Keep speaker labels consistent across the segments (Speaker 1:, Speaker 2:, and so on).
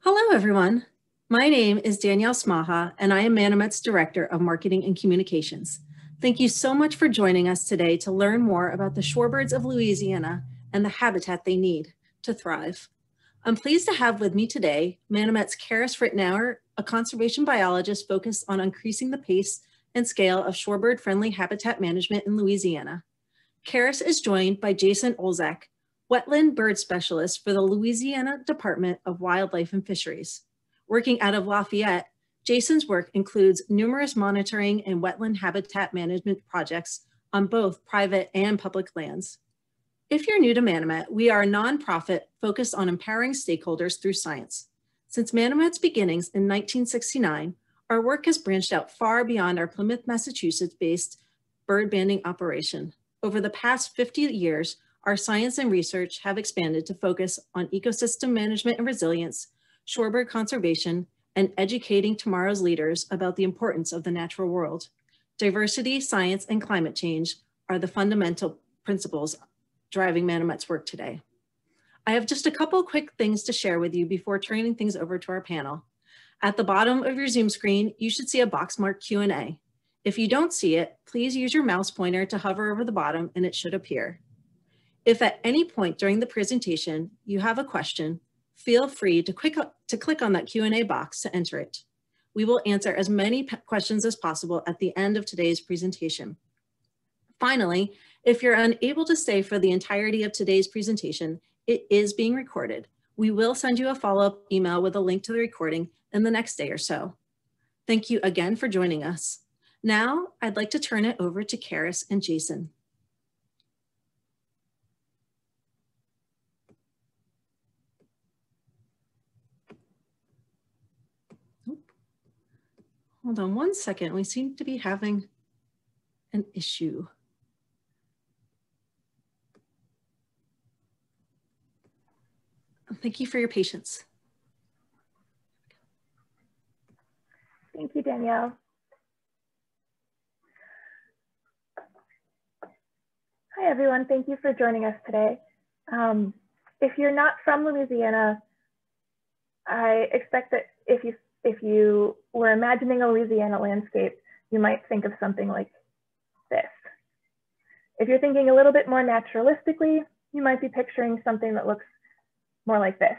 Speaker 1: Hello, everyone. My name is Danielle Smaha, and I am Manomet's Director of Marketing and Communications. Thank you so much for joining us today to learn more about the shorebirds of Louisiana and the habitat they need to thrive. I'm pleased to have with me today Manomet's Karis Ritenour, a conservation biologist focused on increasing the pace and scale of shorebird-friendly habitat management in Louisiana. Karis is joined by Jason Olszak, wetland bird specialist for the Louisiana Department of Wildlife and Fisheries. Working out of Lafayette, Jason's work includes numerous monitoring and wetland habitat management projects on both private and public lands. If you're new to Manomet, we are a nonprofit focused on empowering stakeholders through science. Since Manomet's beginnings in 1969, our work has branched out far beyond our Plymouth, Massachusetts-based bird banding operation. Over the past 50 years, our science and research have expanded to focus on ecosystem management and resilience, shorebird conservation, and educating tomorrow's leaders about the importance of the natural world. Diversity, science, and climate change are the fundamental principles driving Manomet's work today. I have just a couple quick things to share with you before turning things over to our panel. At the bottom of your Zoom screen, you should see a box marked Q&A. If you don't see it, please use your mouse pointer to hover over the bottom and it should appear. If at any point during the presentation you have a question, feel free to, quick, to click on that Q&A box to enter it. We will answer as many questions as possible at the end of today's presentation. Finally, if you're unable to stay for the entirety of today's presentation, it is being recorded. We will send you a follow-up email with a link to the recording in the next day or so. Thank you again for joining us. Now, I'd like to turn it over to Karis and Jason. Hold on one second. We seem to be having an issue. Thank you for your patience.
Speaker 2: Thank you, Danielle. Hi, everyone. Thank you for joining us today. Um, if you're not from Louisiana, I expect that if you if you were imagining a Louisiana landscape, you might think of something like this. If you're thinking a little bit more naturalistically, you might be picturing something that looks more like this.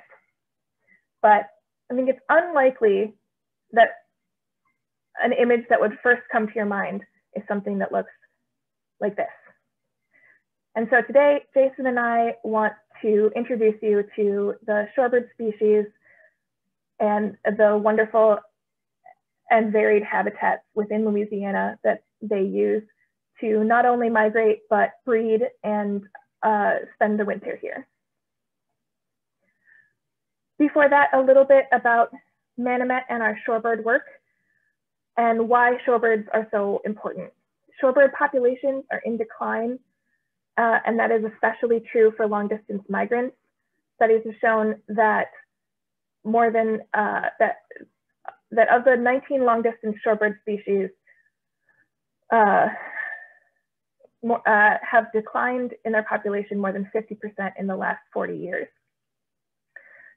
Speaker 2: But I think it's unlikely that an image that would first come to your mind is something that looks like this. And so today, Jason and I want to introduce you to the shorebird species and the wonderful and varied habitats within Louisiana that they use to not only migrate, but breed and uh, spend the winter here. Before that, a little bit about Manomet and our shorebird work and why shorebirds are so important. Shorebird populations are in decline, uh, and that is especially true for long distance migrants. Studies have shown that more than uh, that, that of the 19 long distance shorebird species uh, more, uh, have declined in their population more than 50% in the last 40 years.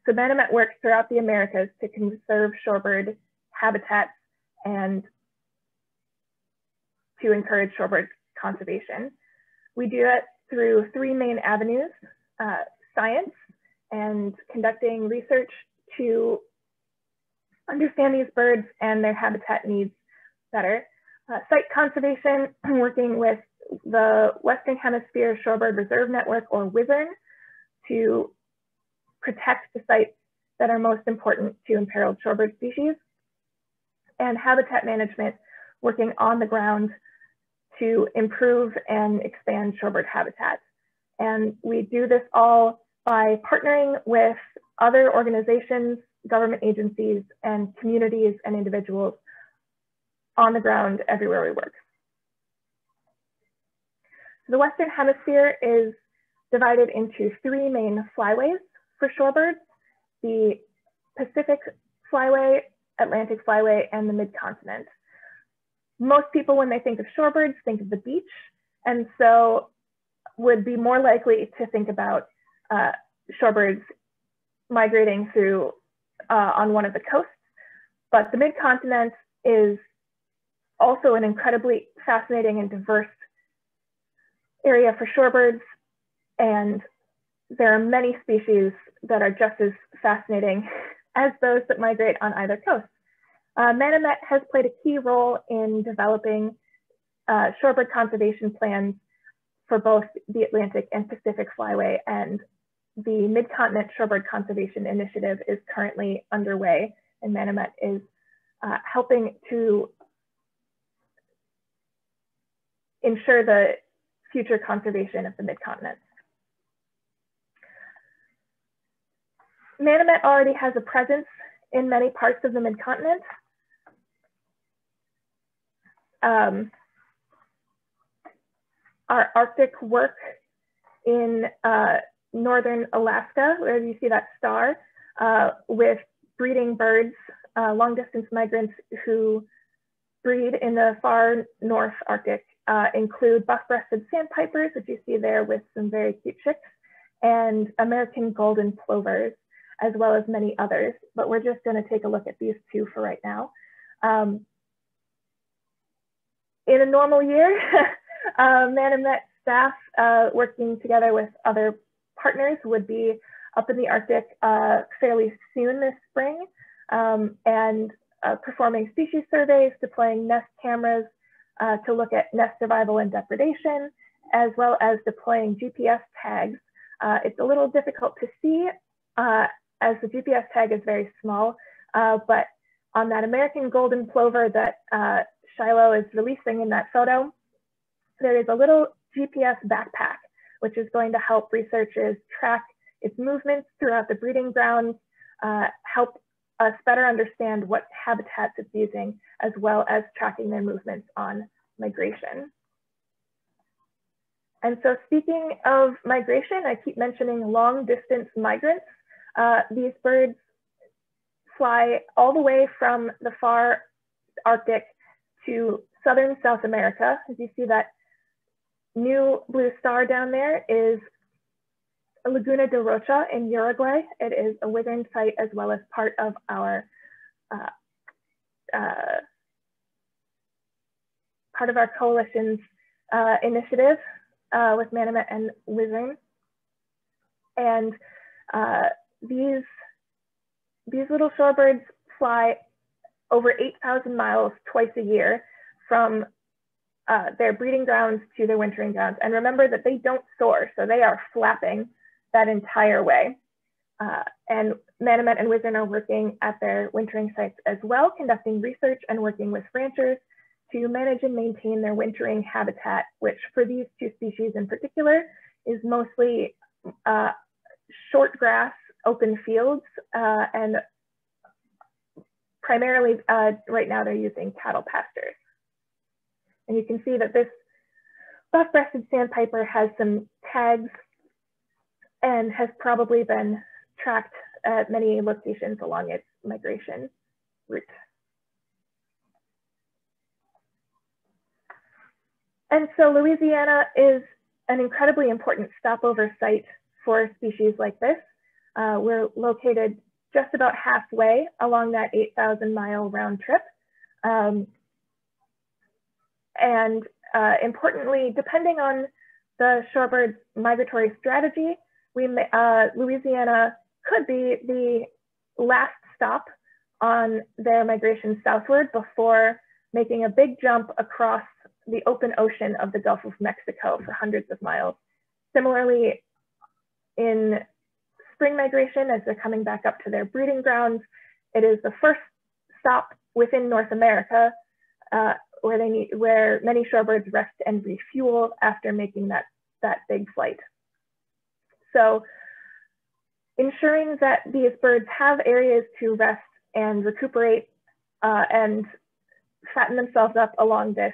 Speaker 2: So Manomet works throughout the Americas to conserve shorebird habitats and to encourage shorebird conservation. We do that through three main avenues, uh, science and conducting research to understand these birds and their habitat needs better. Uh, site conservation, working with the Western Hemisphere Shorebird Reserve Network or WHSRN to protect the sites that are most important to imperiled shorebird species. And habitat management, working on the ground to improve and expand shorebird habitat. And we do this all by partnering with other organizations, government agencies, and communities and individuals on the ground everywhere we work. The Western Hemisphere is divided into three main flyways for shorebirds, the Pacific Flyway, Atlantic Flyway, and the Mid-Continent. Most people, when they think of shorebirds, think of the beach, and so would be more likely to think about uh, shorebirds migrating through uh, on one of the coasts, but the mid-continent is also an incredibly fascinating and diverse area for shorebirds. And there are many species that are just as fascinating as those that migrate on either coast. Uh, Manomet has played a key role in developing uh, shorebird conservation plans for both the Atlantic and Pacific Flyway, and the Mid-Continent Shorebird Conservation Initiative is currently underway, and Manomet is uh, helping to ensure the future conservation of the mid-continent. Manomet already has a presence in many parts of the mid-continent. Um, our Arctic work in uh, northern Alaska, where you see that star, uh, with breeding birds, uh, long distance migrants who breed in the far north Arctic uh, include buff-breasted sandpipers, which you see there with some very cute chicks, and American golden plovers, as well as many others. But we're just gonna take a look at these two for right now. Um, in a normal year, uh, Manomet staff uh, working together with other partners would be up in the Arctic uh, fairly soon this spring um, and uh, performing species surveys, deploying nest cameras uh, to look at nest survival and depredation, as well as deploying GPS tags. Uh, it's a little difficult to see uh, as the GPS tag is very small, uh, but on that American golden plover that Shiloh is releasing in that photo, there is a little GPS backpack, which is going to help researchers track its movements throughout the breeding grounds, uh, help us better understand what habitats it's using, as well as tracking their movements on migration. And so speaking of migration, I keep mentioning long distance migrants. Uh, these birds fly all the way from the far Arctic to southern South America. As you see that new blue star down there is Laguna de Rocha in Uruguay. It is a WHSRN site as well as part of our uh, uh, part of our coalition's uh, initiative uh, with Manomet and WHSRN. And uh, these, these little shorebirds fly over 8,000 miles twice a year from uh, their breeding grounds to their wintering grounds. And remember that they don't soar, so they are flapping that entire way. Uh, and Manomet and WHSRN are working at their wintering sites as well, conducting research and working with ranchers to manage and maintain their wintering habitat, which for these two species in particular is mostly uh, short grass, open fields, uh, and primarily uh, right now they're using cattle pastures. And you can see that this buff-breasted sandpiper has some tags and has probably been tracked at many locations along its migration route. And so Louisiana is an incredibly important stopover site for species like this. Uh, we're located just about halfway along that 8,000 mile round trip. Um, and uh, importantly, depending on the shorebird's migratory strategy, we may, uh, Louisiana could be the last stop on their migration southward before making a big jump across the open ocean of the Gulf of Mexico for hundreds of miles. Similarly, in spring migration, as they're coming back up to their breeding grounds, it is the first stop within North America uh, where they need, where many shorebirds rest and refuel after making that, that big flight. So ensuring that these birds have areas to rest and recuperate uh, and fatten themselves up along this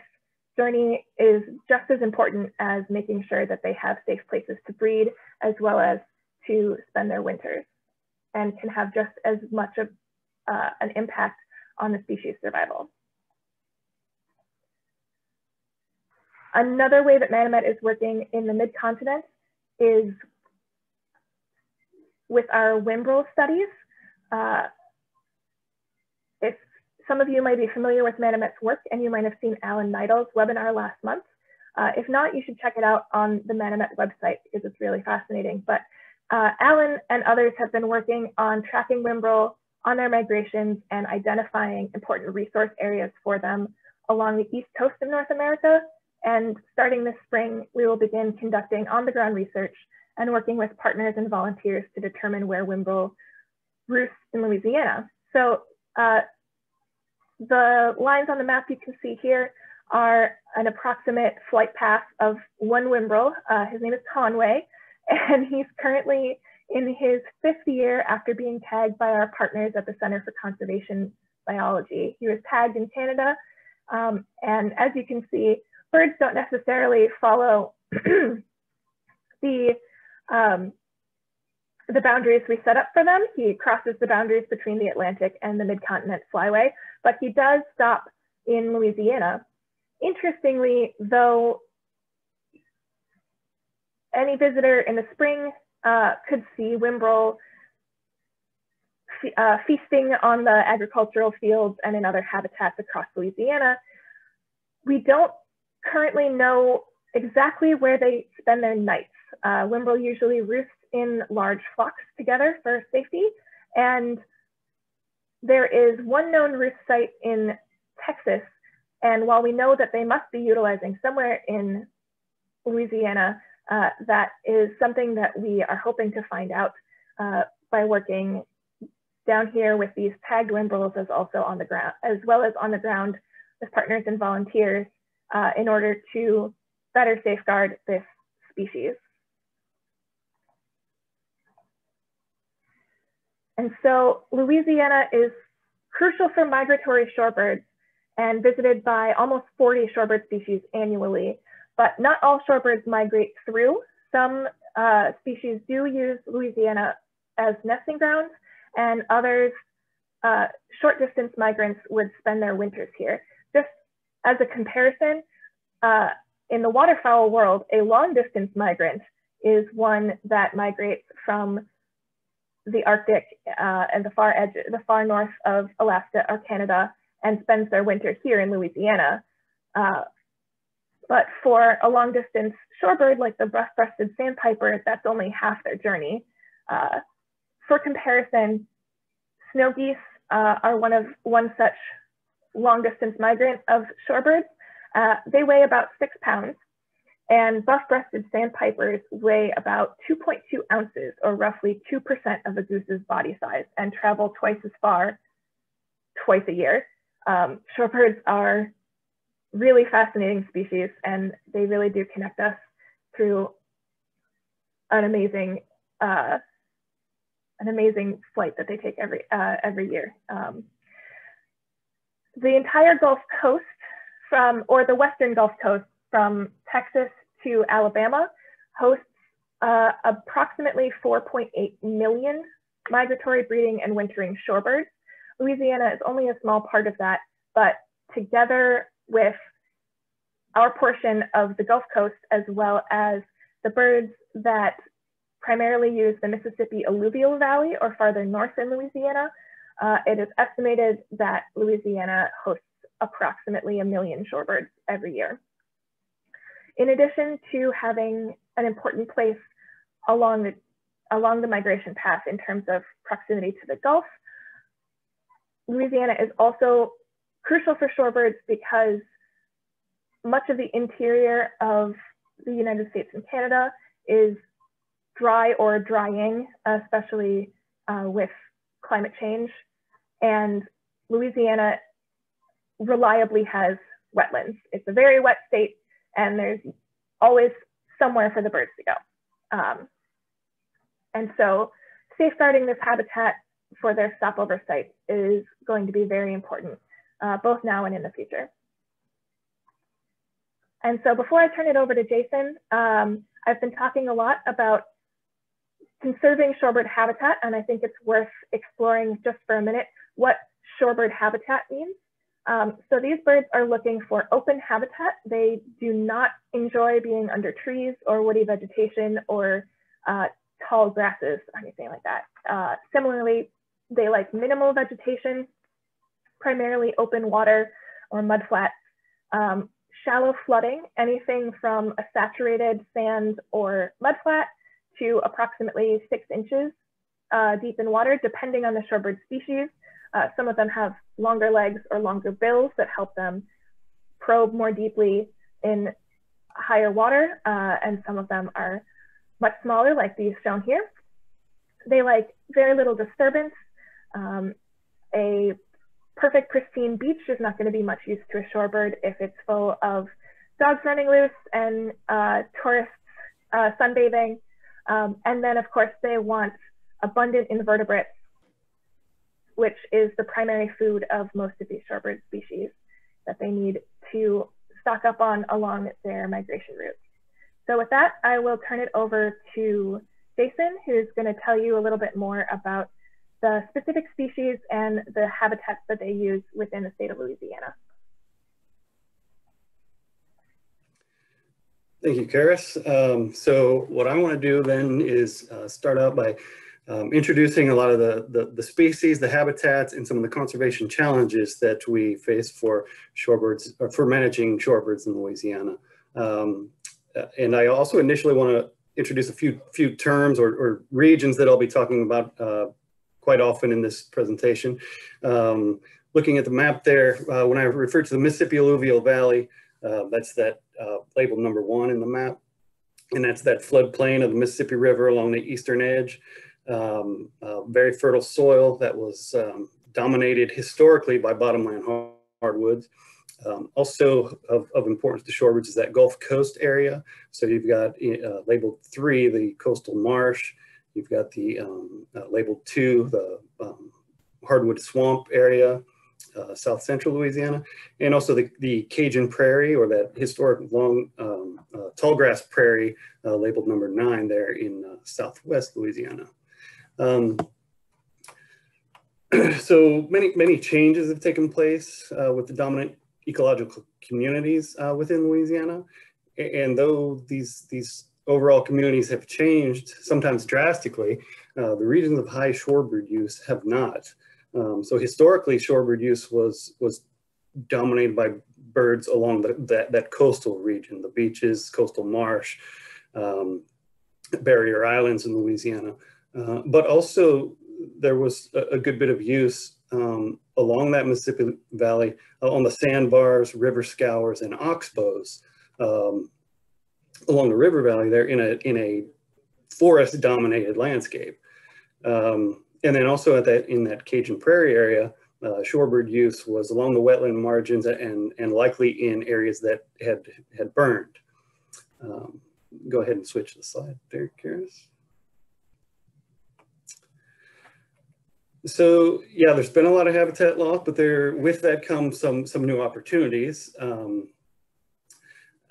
Speaker 2: journey is just as important as making sure that they have safe places to breed as well as to spend their winters and can have just as much of uh, an impact on the species survival. Another way that Manomet is working in the mid-continent is with our Whimbrel studies. Uh, some of you might be familiar with Manomet's work and you might have seen Alan Nidal's webinar last month. Uh, if not, you should check it out on the Manomet website because it's really fascinating. But uh, Alan and others have been working on tracking Whimbrel on their migrations and identifying important resource areas for them along the east coast of North America. And starting this spring, we will begin conducting on-the-ground research and working with partners and volunteers to determine where Whimbrel roosts in Louisiana. So uh, the lines on the map you can see here are an approximate flight path of one Whimbrel. Uh, his name is Conway, and he's currently in his fifth year after being tagged by our partners at the Center for Conservation Biology. He was tagged in Canada, um, and as you can see, birds don't necessarily follow the um, the boundaries we set up for them. He crosses the boundaries between the Atlantic and the Midcontinent Flyway, but he does stop in Louisiana. Interestingly, though, any visitor in the spring uh, could see Whimbrel uh, feasting on the agricultural fields and in other habitats across Louisiana. We don't currently know exactly where they spend their nights. Uh, usually roosts in large flocks together for safety. And there is one known roost site in Texas. And while we know that they must be utilizing somewhere in Louisiana, uh, that is something that we are hoping to find out uh, by working down here with these tagged Whimbrels as also on the ground, as well as on the ground with partners and volunteers uh, in order to better safeguard this species. And so Louisiana is crucial for migratory shorebirds and visited by almost 40 shorebird species annually, but not all shorebirds migrate through. Some uh, species do use Louisiana as nesting grounds and others, uh, short distance migrants would spend their winters here. As a comparison, uh, in the waterfowl world, a long distance migrant is one that migrates from the Arctic uh, and the far edge, the far north of Alaska or Canada and spends their winter here in Louisiana. Uh, but for a long distance shorebird like the buff-breasted sandpiper, that's only half their journey. Uh, for comparison, snow geese uh, are one of one such long distance migrant of shorebirds. Uh, they weigh about six pounds and buff-breasted sandpipers weigh about 2.2 ounces or roughly 2% of a goose's body size and travel twice as far twice a year. Um, shorebirds are really fascinating species and they really do connect us through an amazing uh, an amazing flight that they take every uh, every year. Um, the entire Gulf Coast from or the western Gulf Coast from Texas to Alabama hosts uh, approximately 4.8 million migratory breeding and wintering shorebirds. Louisiana is only a small part of that, but together with our portion of the Gulf Coast, as well as the birds that primarily use the Mississippi alluvial valley or farther north in Louisiana, uh, it is estimated that Louisiana hosts approximately a million shorebirds every year. In addition to having an important place along the, along the migration path in terms of proximity to the Gulf, Louisiana is also crucial for shorebirds because much of the interior of the United States and Canada is dry or drying, especially uh, with climate change. And Louisiana reliably has wetlands. It's a very wet state and there's always somewhere for the birds to go. Um, and so safeguarding this habitat for their stopover sites is going to be very important, uh, both now and in the future. And so before I turn it over to Jason, um, I've been talking a lot about conserving shorebird habitat, and I think it's worth exploring just for a minute what shorebird habitat means. Um, so these birds are looking for open habitat. They do not enjoy being under trees or woody vegetation or uh, tall grasses or anything like that. Uh, similarly, they like minimal vegetation primarily open water or mudflats. Um, shallow flooding, anything from a saturated sand or mudflat to approximately six inches uh, deep in water, depending on the shorebird species. Uh, some of them have longer legs or longer bills that help them probe more deeply in higher water, uh, and some of them are much smaller, like these shown here. They like very little disturbance. Um, a perfect pristine beach is not going to be much use to a shorebird if it's full of dogs running loose and uh, tourists uh, sunbathing. Um, and then, of course, they want abundant invertebrates, which is the primary food of most of these shorebird species that they need to stock up on along their migration route. So with that, I will turn it over to Jason, who's going to tell you a little bit more about the specific species and the habitats that they use within the state of Louisiana.
Speaker 3: Thank you, Karis. Um, so what I want to do then is uh, start out by um, introducing a lot of the, the, the, species, the habitats, and some of the conservation challenges that we face for shorebirds, or for managing shorebirds in Louisiana. Um, uh, and I also initially want to introduce a few, few terms or, or regions that I'll be talking about uh, quite often in this presentation. Um, looking at the map there, uh, when I refer to the Mississippi Alluvial Valley, uh, that's that uh, label number one in the map. And that's that floodplain of the Mississippi River along the eastern edge. Um, uh, very fertile soil that was um, dominated historically by bottomland hardwoods. Um, also of, of, importance to shorebirds is that Gulf Coast area. So you've got uh, labeled three, the coastal marsh. You've got the um, uh, labeled two, the um, hardwood swamp area uh, south central Louisiana, and also the, the Cajun prairie or that historic long um, uh, tall grass prairie uh, labeled number nine there in uh, southwest Louisiana. Um, so many, many changes have taken place uh, with the dominant ecological communities uh, within Louisiana. And though these, these overall communities have changed, sometimes drastically, the regions of high shorebird use have not. Um, so historically, shorebird use was was dominated by birds along the, that, that coastal region, the beaches, coastal marsh, um, barrier islands in Louisiana. Uh, but also there was a, a, good bit of use um, along that Mississippi Valley uh, on the sandbars, river scours, and oxbows um, along the river valley there in a, in a forest dominated landscape. Um, and then also at that in that Cajun Prairie area, uh, shorebird use was along the wetland margins and, and likely in areas that had, had burned. Um, go ahead and switch the slide there, Karis. So yeah, there's been a lot of habitat loss, but there with that comes some some new opportunities. Um,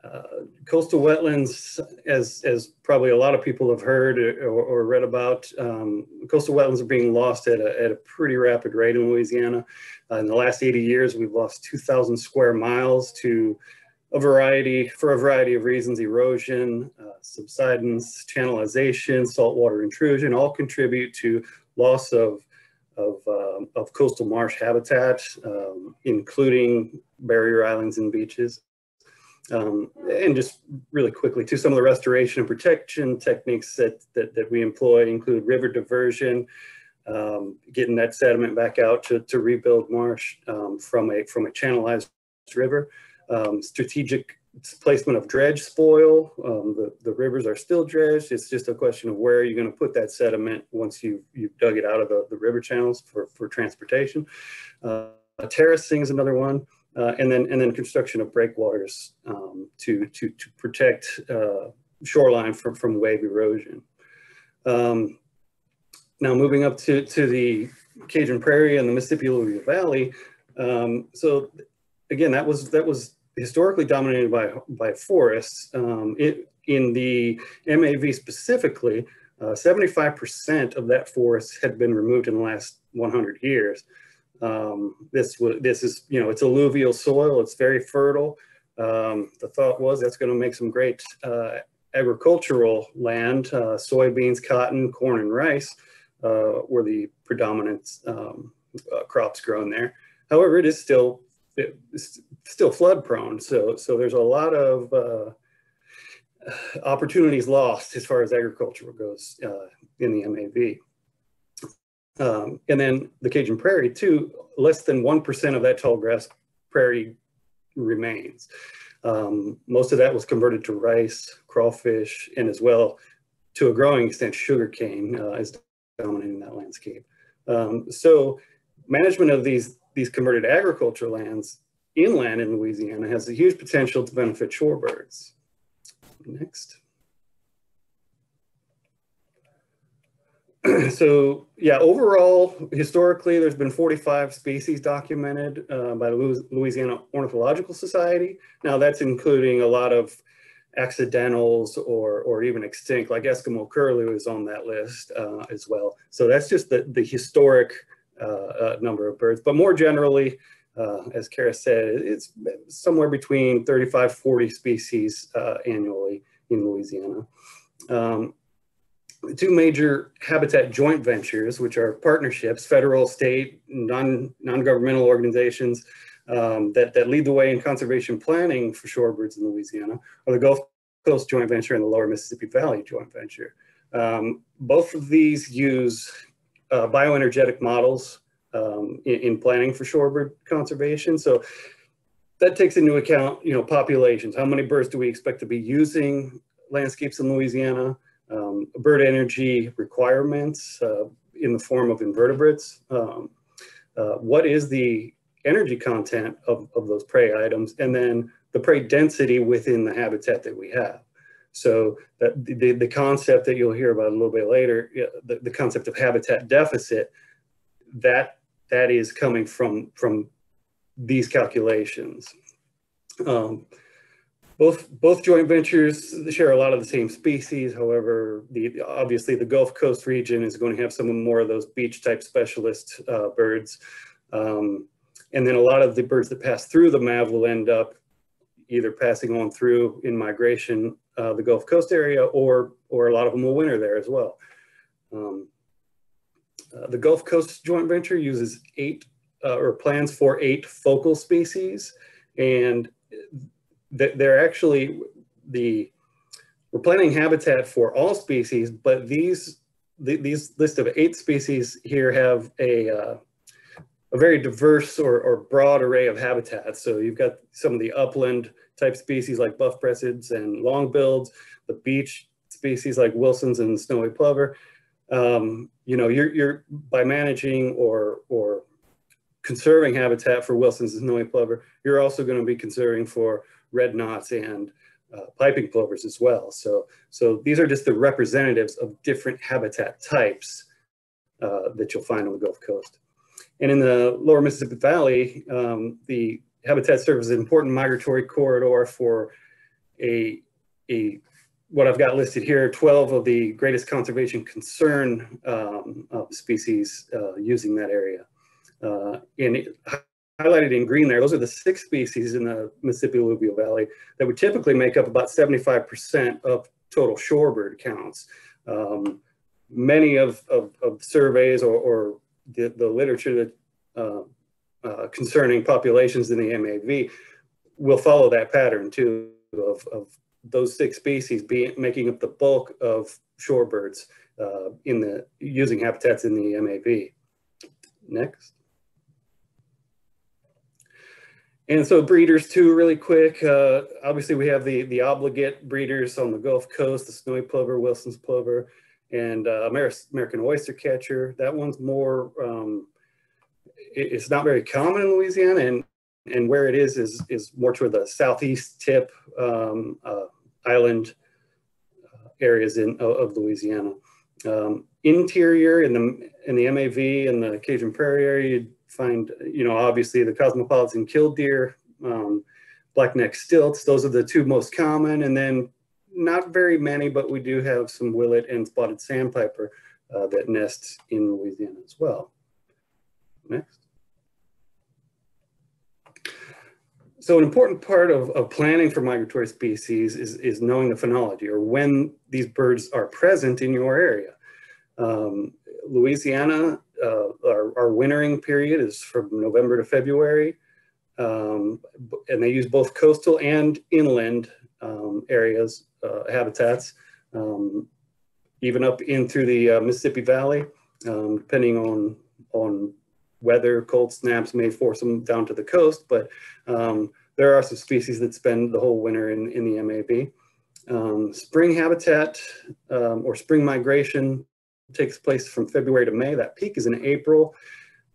Speaker 3: uh, coastal wetlands, as, as probably a lot of people have heard or, or read about, um, coastal wetlands are being lost at a, at a pretty rapid rate in Louisiana. Uh, in the last 80 years, we've lost 2,000 square miles to a variety, for a variety of reasons, erosion, uh, subsidence, channelization, saltwater intrusion, all contribute to loss of, of, um, of coastal marsh habitat, um, including barrier islands and beaches. Um, and just really quickly to some of the restoration and protection techniques that, that, that we employ include river diversion, um, getting that sediment back out to, to rebuild marsh um, from, a, from a channelized river, um, strategic placement of dredge spoil. Um, the, the rivers are still dredged. It's just a question of where you're going to put that sediment once you've, you've dug it out of the, the river channels for, for transportation. Uh, terracing is another one. Uh, and then and then construction of breakwaters um, to to to protect uh, shoreline from from wave erosion. Um, now moving up to to the Cajun Prairie and the Mississippi Alluvial Valley. Um, so again, that was that was historically dominated by by forests. Um, it, in the MAV specifically, 75% uh, of that forest had been removed in the last 100 years. Um, this this is you know it's alluvial soil. It's very fertile. Um, the thought was that's going to make some great uh, agricultural land. Uh, soybeans, cotton, corn, and rice uh, were the predominant um, uh, crops grown there. However, it is still it's still flood prone. So, so there's a lot of uh, opportunities lost as far as agriculture goes uh, in the MAV. Um, and then the Cajun Prairie too, less than 1% of that tall grass prairie remains. Um, most of that was converted to rice, crawfish, and as well to a growing extent, sugarcane uh, is dominating that landscape. Um, so management of these, these converted agriculture lands inland in Louisiana has a huge potential to benefit shorebirds. Next. so yeah, overall, historically, there's been 45 species documented uh, by the Louisiana Ornithological Society. Now that's including a lot of accidentals or, or even extinct, like Eskimo curlew is on that list uh, as well. So that's just the, the historic uh, uh number of birds. But more generally, uh, as Kara said, it's somewhere between 35, 40 species uh, annually in Louisiana. Um, two major habitat joint ventures, which are partnerships, federal, state, non, non-governmental organizations um, that, that lead the way in conservation planning for shorebirds in Louisiana, are the Gulf Coast Joint Venture and the Lower Mississippi Valley Joint Venture. Um, both of these use uh, bioenergetic models um, in, in, planning for shorebird conservation. So that takes into account, you know, populations. How many birds do we expect to be using landscapes in Louisiana? Um, bird energy requirements uh, in the form of invertebrates. Um, uh, what is the energy content of, of those prey items? And then the prey density within the habitat that we have. So the, the concept that you'll hear about a little bit later, the, the concept of habitat deficit, that that is coming from from these calculations. Um, both both joint ventures share a lot of the same species. However, the obviously the Gulf Coast region is going to have some more of those beach type specialist uh, birds. Um, and then a lot of the birds that pass through the MAV will end up either passing on through in migration uh, the Gulf Coast area or or a lot of them will winter there as well. Um, uh, the Gulf Coast joint venture uses eight uh, or plans for eight focal species, and th they're actually the we're planning habitat for all species, but these the, these list of eight species here have a uh, a very diverse or, or broad array of habitats. So you've got some of the upland type species like buff breastids and longbills, the beach species like Wilson's and snowy plover, um, you know, you're, you're by managing or, or conserving habitat for Wilson's and snowy plover, you're also going to be conserving for red knots and uh, piping plovers as well. So, so these are just the representatives of different habitat types uh, that you'll find on the Gulf Coast. And in the lower Mississippi Valley, um, the habitat serves as an important migratory corridor for a, a what I've got listed here, 12 of the greatest conservation concern um, species uh, using that area. Uh, and it, highlighted in green there, those are the six species in the Mississippi Alluvial Valley that would typically make up about 75% of total shorebird counts. Um, many of, of, of, surveys or, or the, the, literature that uh, uh, concerning populations in the MAV will follow that pattern too of, of those six species being making up the bulk of shorebirds uh, in the using habitats in the MAV. Next. And so breeders too, really quick. Uh, obviously, we have the the obligate breeders on the Gulf Coast: the snowy plover, Wilson's plover, and uh, American oyster catcher. That one's more. Um, it, it's not very common in Louisiana, and and where it is is is more toward the southeast tip um, uh, island uh, areas in of Louisiana. Um, interior in the in the MAV and the Cajun Prairie area, you'd find you know obviously the cosmopolitan killdeer, um, blackneck stilts. Those are the two most common, and then not very many, but we do have some willet and spotted sandpiper uh, that nest in Louisiana as well. Next. So an important part of, of planning for migratory species is, is knowing the phenology or when these birds are present in your area. Um, Louisiana uh, our, our wintering period is from November to February. Um, and they use both coastal and inland um, areas, uh, habitats, um, even up into the uh, Mississippi Valley, um, depending on, on weather, cold snaps may force them down to the coast, but um, there are some species that spend the whole winter in, in the MAV. Um, spring habitat or spring migration takes place from February to May. That peak is in April.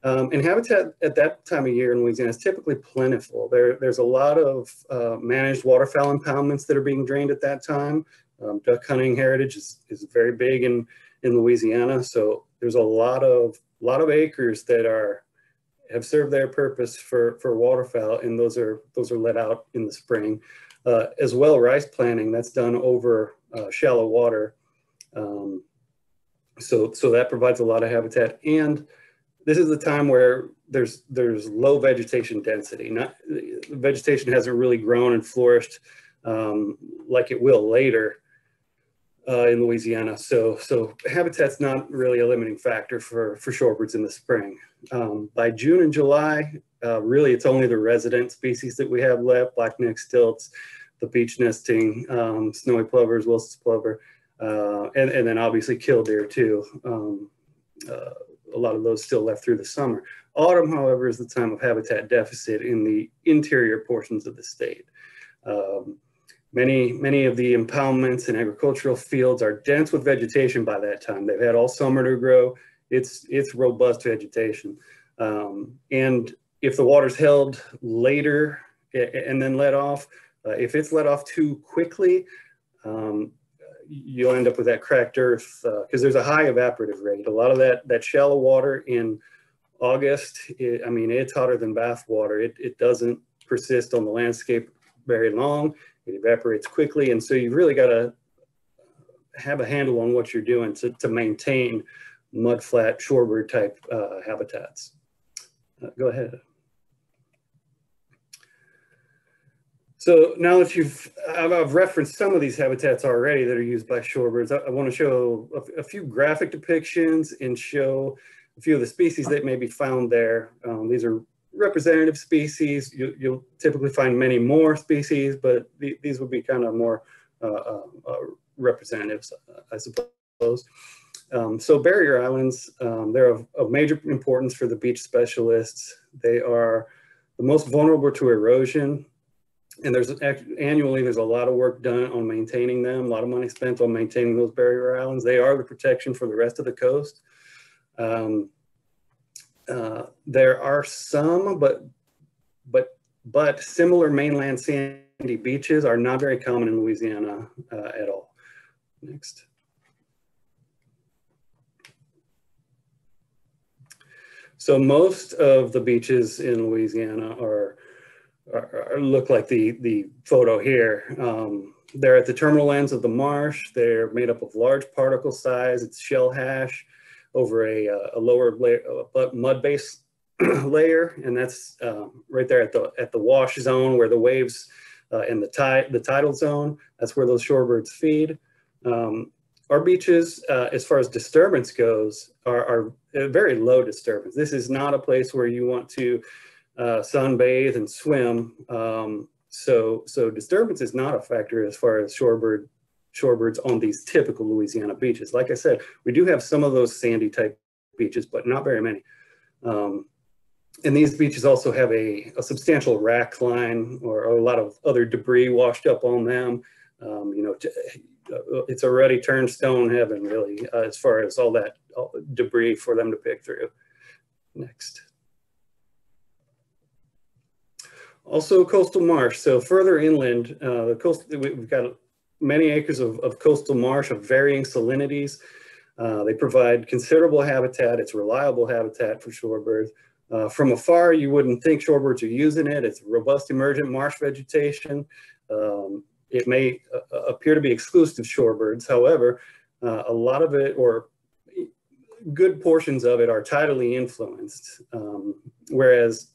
Speaker 3: Um, and habitat at that time of year in Louisiana is typically plentiful. There, there's a lot of uh, managed waterfowl impoundments that are being drained at that time. Um, duck hunting heritage is, is very big in, in Louisiana. So there's a lot of, lot of acres that are, have served their purpose for, for waterfowl and those are, those are let out in the spring. Uh, as well, rice planting, that's done over uh, shallow water. Um, so, so that provides a lot of habitat. And this is the time where there's there's low vegetation density. Not vegetation hasn't really grown and flourished um, like it will later uh, in Louisiana. So so habitat's not really a limiting factor for for shorebirds in the spring. Um, by June and July, uh, really it's only the resident species that we have left: black-necked stilts, the beach nesting, um, snowy plovers, Wilson's plover uh, and, and then obviously killdeer too. Um, uh, a lot of those still left through the summer. Autumn, however, is the time of habitat deficit in the interior portions of the state. Um, many, many of the impoundments and agricultural fields are dense with vegetation by that time. They've had all summer to grow. It's, it's robust vegetation. Um, and if the water's held later and then let off, uh, if it's let off too quickly, um, you'll end up with that cracked earth because uh, there's a high evaporative rate. A lot of that, that shallow water in August, it, I mean, it's hotter than bath water. It, it doesn't persist on the landscape very long. It evaporates quickly. And so you've really got to have a handle on what you're doing to, to maintain mudflat shorebird type uh, habitats. Uh, go ahead. So now that you've, I've referenced some of these habitats already that are used by shorebirds, I, I want to show a, a, few graphic depictions and show a few of the species that may be found there. Um, these are representative species. You, will typically find many more species, but the, these would be kind of more uh, uh, uh representatives, I suppose. Um, so barrier islands, um, they're of, of major importance for the beach specialists. They are the most vulnerable to erosion and there's annually there's a lot of work done on maintaining them a lot of money spent on maintaining those barrier islands. They are the protection for the rest of the coast. Um, uh, there are some but but but similar mainland sandy beaches are not very common in louisiana uh, at all. Next. So most of the beaches in louisiana are are, look like the, the photo here. Um, they're at the terminal ends of the marsh. They're made up of large particle size. It's shell hash over a, uh, a lower layer, mud base layer. And that's um, right there at the, at the wash zone where the waves uh, in the, tide, the tidal zone, that's where those shorebirds feed. Um, our beaches, uh, as far as disturbance goes, are, are very low disturbance. This is not a place where you want to uh, sunbathe and swim. Um, so, so disturbance is not a factor as far as shorebird shorebirds on these typical Louisiana beaches. Like I said, we do have some of those sandy type beaches, but not very many. Um, and these beaches also have a, a substantial rack line or, a lot of other debris washed up on them. Um, you know, uh, it's already turnstone heaven really, uh, as far as all that all debris for them to pick through. Next. Also coastal marsh. So further inland, uh, the coast, we've got many acres of, of coastal marsh of varying salinities. Uh, they provide considerable habitat. It's reliable habitat for shorebirds. Uh, from afar, you wouldn't think shorebirds are using it. It's robust emergent marsh vegetation. Um, it may uh, appear to be exclusive shorebirds. However, uh, a lot of it, or good portions of it, are tidally influenced. Um, whereas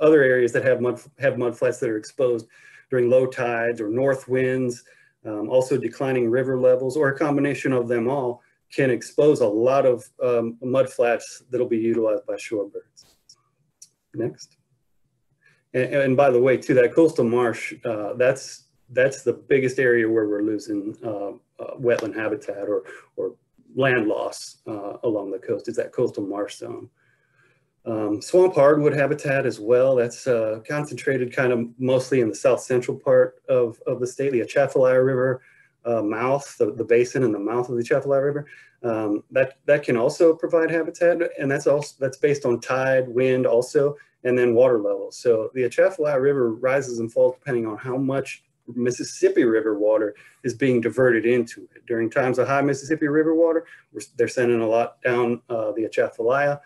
Speaker 3: other areas that have mud have mud flats that are exposed during low tides or north winds, um, also declining river levels, or a combination of them all, can expose a lot of um, mud flats that'll be utilized by shorebirds. Next. And, and, by the way, to that coastal marsh, uh, that's that's the biggest area where we're losing uh, uh, wetland habitat or, or land loss uh, along the coast is that coastal marsh zone. Um, swamp hardwood habitat as well. That's uh, concentrated kind of mostly in the south central part of, of the state, the Atchafalaya River uh, mouth, the, the basin and the mouth of the Atchafalaya River. Um, that, that can also provide habitat and that's also that's based on tide, wind also, and then water levels. So the Atchafalaya River rises and falls depending on how much Mississippi River water is being diverted into it. During times of high Mississippi River water, they're sending a lot down uh, the Atchafalaya.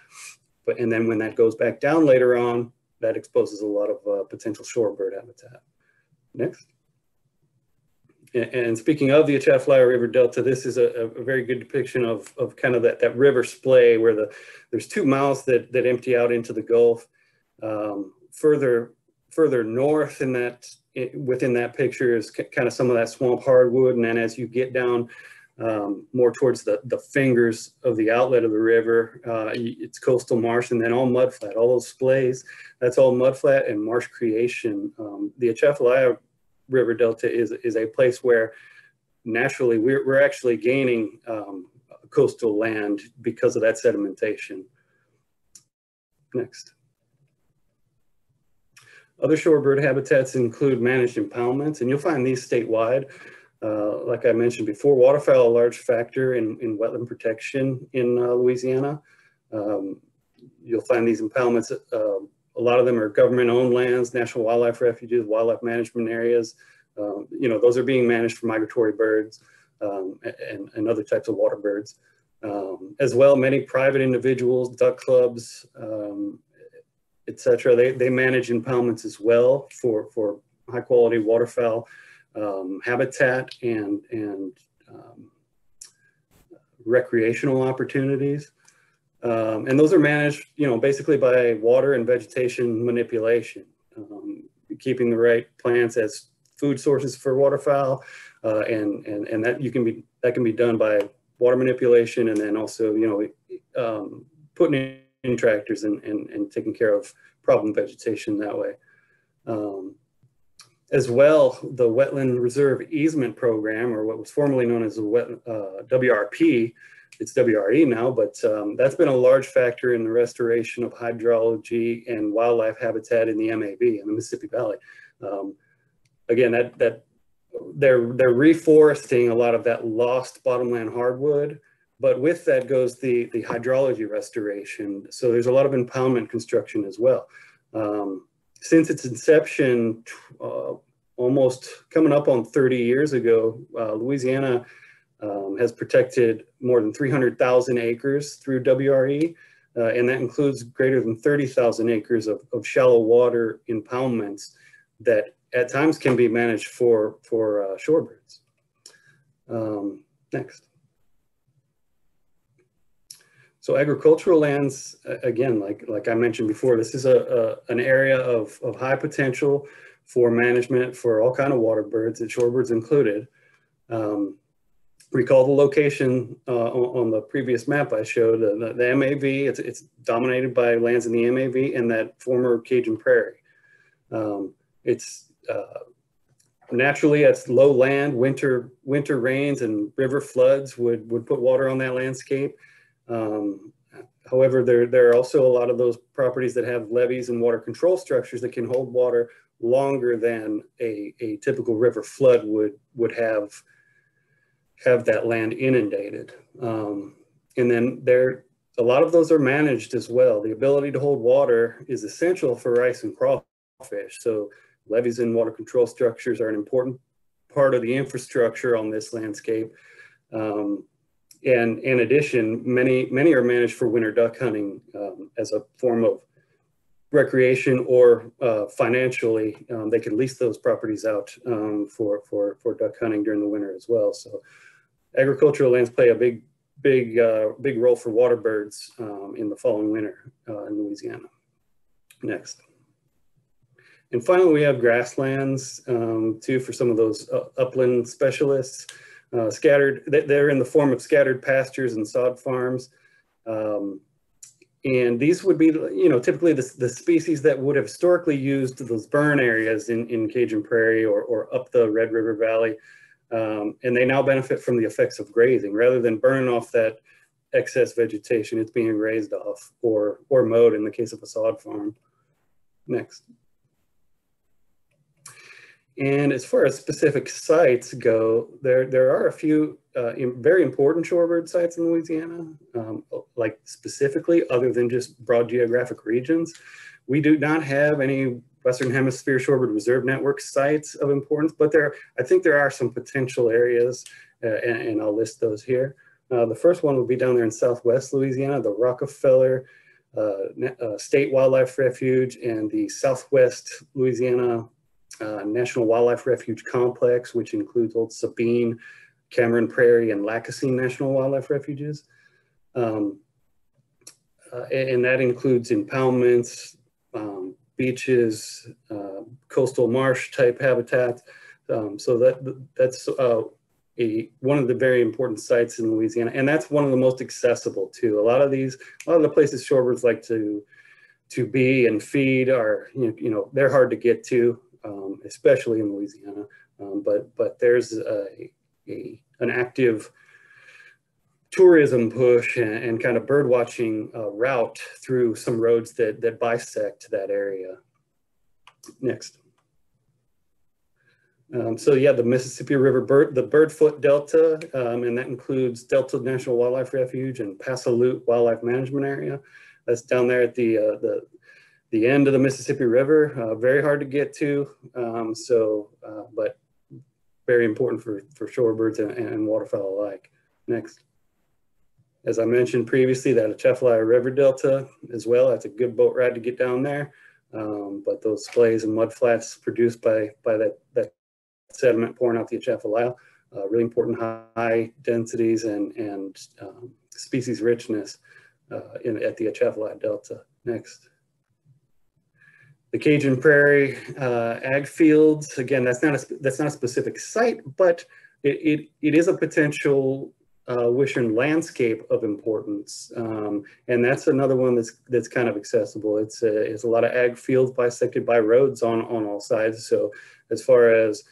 Speaker 3: But, and then when that goes back down later on, that exposes a lot of uh, potential shorebird habitat. Next. And, speaking of the Atchafalaya River Delta, this is a, a, very good depiction of, of kind of that, that river splay where the there's two mouths that, that empty out into the Gulf. Um, further further north in that within that picture is kind of some of that swamp hardwood. And then as you get down um, more towards the, the fingers of the outlet of the river, uh, it's coastal marsh and then all mudflat, all those splays, that's all mudflat and marsh creation. Um, the Atchafalaya River Delta is, is a place where naturally we're, we're actually gaining um, coastal land because of that sedimentation. Next. Other shorebird habitats include managed impoundments, and you'll find these statewide. Uh, like I mentioned before, waterfowl a large factor in, in wetland protection in uh, Louisiana. Um, you'll find these impoundments, uh, a lot of them are government-owned lands, national wildlife refuges, wildlife management areas. Um, you know, those are being managed for migratory birds um, and, and other types of water birds. Um, as well, many private individuals, duck clubs, um, etc. They, they manage impoundments as well for, for high quality waterfowl um, habitat and, and um, recreational opportunities. Um, and those are managed, you know, basically by water and vegetation manipulation, um, keeping the right plants as food sources for waterfowl, uh, and and and that you can be that can be done by water manipulation, and then also, you know, um, putting in tractors and, and and taking care of problem vegetation that way. Um, as well, the Wetland Reserve Easement Program, or what was formerly known as the wet, uh, WRP, it's WRE now, but um, that's been a large factor in the restoration of hydrology and wildlife habitat in the MAV, in the Mississippi Valley. Um, again, that, that they're, they're reforesting a lot of that lost bottomland hardwood, but with that goes the, the hydrology restoration. So there's a lot of impoundment construction as well. Um, since its inception, uh, almost coming up on 30 years ago, uh, Louisiana um, has protected more than 300,000 acres through WRE, uh, and that includes greater than 30,000 acres of, of, shallow water impoundments that at times can be managed for, for uh, shorebirds. Um, next. So agricultural lands, again, like, like I mentioned before, this is a, a, an area of, of high potential for management for all kind of water birds, and shorebirds included. Um, recall the location uh, on, on, the previous map I showed, uh, the, the, MAV, it's, it's dominated by lands in the MAV and that former Cajun Prairie. Um, it's uh, naturally it's low land, winter, winter rains and river floods would, would put water on that landscape. Um, however, there, there are also a lot of those properties that have levees and water control structures that can hold water longer than a, a typical river flood would, would have, have that land inundated. Um, and then there, a lot of those are managed as well. The ability to hold water is essential for rice and crawfish. So levees and water control structures are an important part of the infrastructure on this landscape. Um, and in addition, many, many are managed for winter duck hunting um, as a form of recreation or uh, financially. Um, they can lease those properties out um, for, for, for duck hunting during the winter as well. So agricultural lands play a big, big, uh, big role for water birds um, in the following winter uh, in Louisiana. Next. And finally, we have grasslands um, too for some of those uh, upland specialists. Uh, scattered, they're in the form of scattered pastures and sod farms. Um, and these would be, you know, typically the, the species that would have historically used those burn areas in, in Cajun Prairie or, or up the Red River Valley. Um, and they now benefit from the effects of grazing. Rather than burning off that excess vegetation, it's being grazed off or, or mowed in the case of a sod farm. Next. And as far as specific sites go, there, there are a few uh, very important shorebird sites in Louisiana, um, like specifically other than just broad geographic regions. We do not have any Western Hemisphere Shorebird Reserve Network sites of importance, but there, I think there are some potential areas, uh, and, and, I'll list those here. Uh, the first one would be down there in Southwest Louisiana, the Rockefeller uh, uh State Wildlife Refuge and the Southwest Louisiana uh, National Wildlife Refuge Complex, which includes Old Sabine, Cameron Prairie, and Lacassine National Wildlife Refuges. Um, uh, and that includes impoundments, um, beaches, uh, coastal marsh type habitats. Um, so that that's uh, a, one of the very important sites in Louisiana, and that's one of the most accessible too. A lot of these, a lot of the places shorebirds like to to be and feed are, you know, you know they're hard to get to um, especially in Louisiana. Um, but but there's a, a, an active tourism push and, and kind of bird watching uh, route through some roads that that bisect that area. Next. Um, so yeah, the Mississippi River bird, the Birdfoot Delta, um, and that includes Delta National Wildlife Refuge and Pass-a-Loutre Wildlife Management Area. That's down there at the uh, the the end of the Mississippi River, uh, very hard to get to. Um, so, uh, but very important for, for shorebirds and, and waterfowl alike. Next. As I mentioned previously, that Atchafalaya River Delta as well, that's a good boat ride to get down there. Um, but those splays and mud flats produced by, by that, that sediment pouring out the Atchafalaya, uh, really important high densities and, and um, species richness uh, in, at the Atchafalaya Delta. Next the Cajun Prairie uh, ag fields. Again, that's not a that's not a specific site, but it it, it is a potential uh, WHSRN landscape of importance, um, and that's another one that's that's kind of accessible. It's a, it's a lot of ag fields bisected by roads on on all sides. So as far as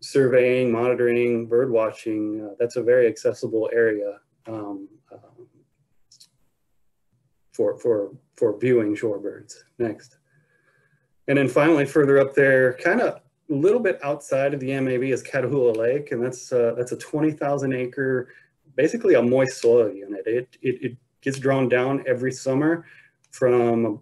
Speaker 3: surveying, monitoring, bird watching, uh, that's a very accessible area um, um, for for for viewing shorebirds. Next. And then finally, further up there, kind of a little bit outside of the MAV is Catahoula Lake, and that's uh, that's a 20,000 acre, basically a moist soil unit. It, it, it gets drawn down every summer from,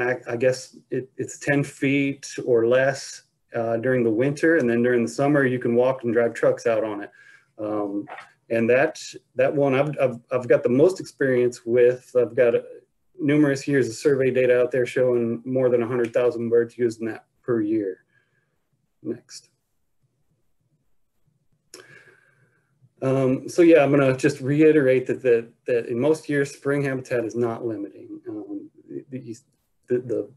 Speaker 3: I guess it, it's 10 feet or less uh, during the winter, and then during the summer you can walk and drive trucks out on it. Um, and that that one I've, I've, I've got the most experience with. I've got numerous years of survey data out there showing more than 100,000 birds using that per year. Next. Um, so yeah, I'm gonna just reiterate that, that, that in most years, spring habitat is not limiting. Um, the, the, the,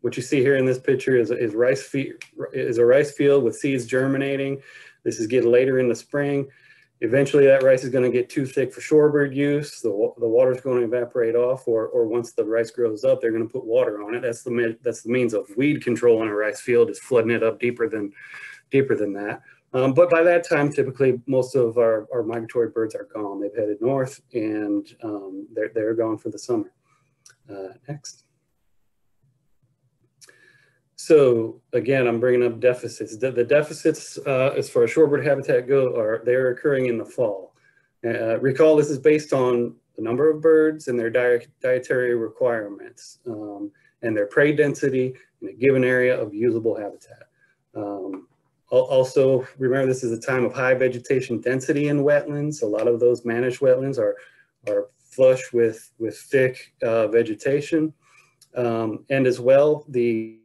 Speaker 3: what you see here in this picture is, is, rice is a rice field with seeds germinating. This is getting later in the spring. Eventually that rice is going to get too thick for shorebird use. The, the water is going to evaporate off or, or once the rice grows up, they're going to put water on it. That's the, that's the means of weed control in a rice field is flooding it up deeper than, deeper than that. Um, but by that time, typically most of our, our migratory birds are gone. They've headed north and um, they're, they're gone for the summer. Uh, next. So again, I'm bringing up deficits. The, the deficits, uh, as far as shorebird habitat go, are they're occurring in the fall. Uh, recall this is based on the number of birds and their diet, dietary requirements um, and their prey density in a given area of usable habitat. Um, also, remember this is a time of high vegetation density in wetlands. A lot of those managed wetlands are, are flush with, with thick uh, vegetation. Um, and as well, the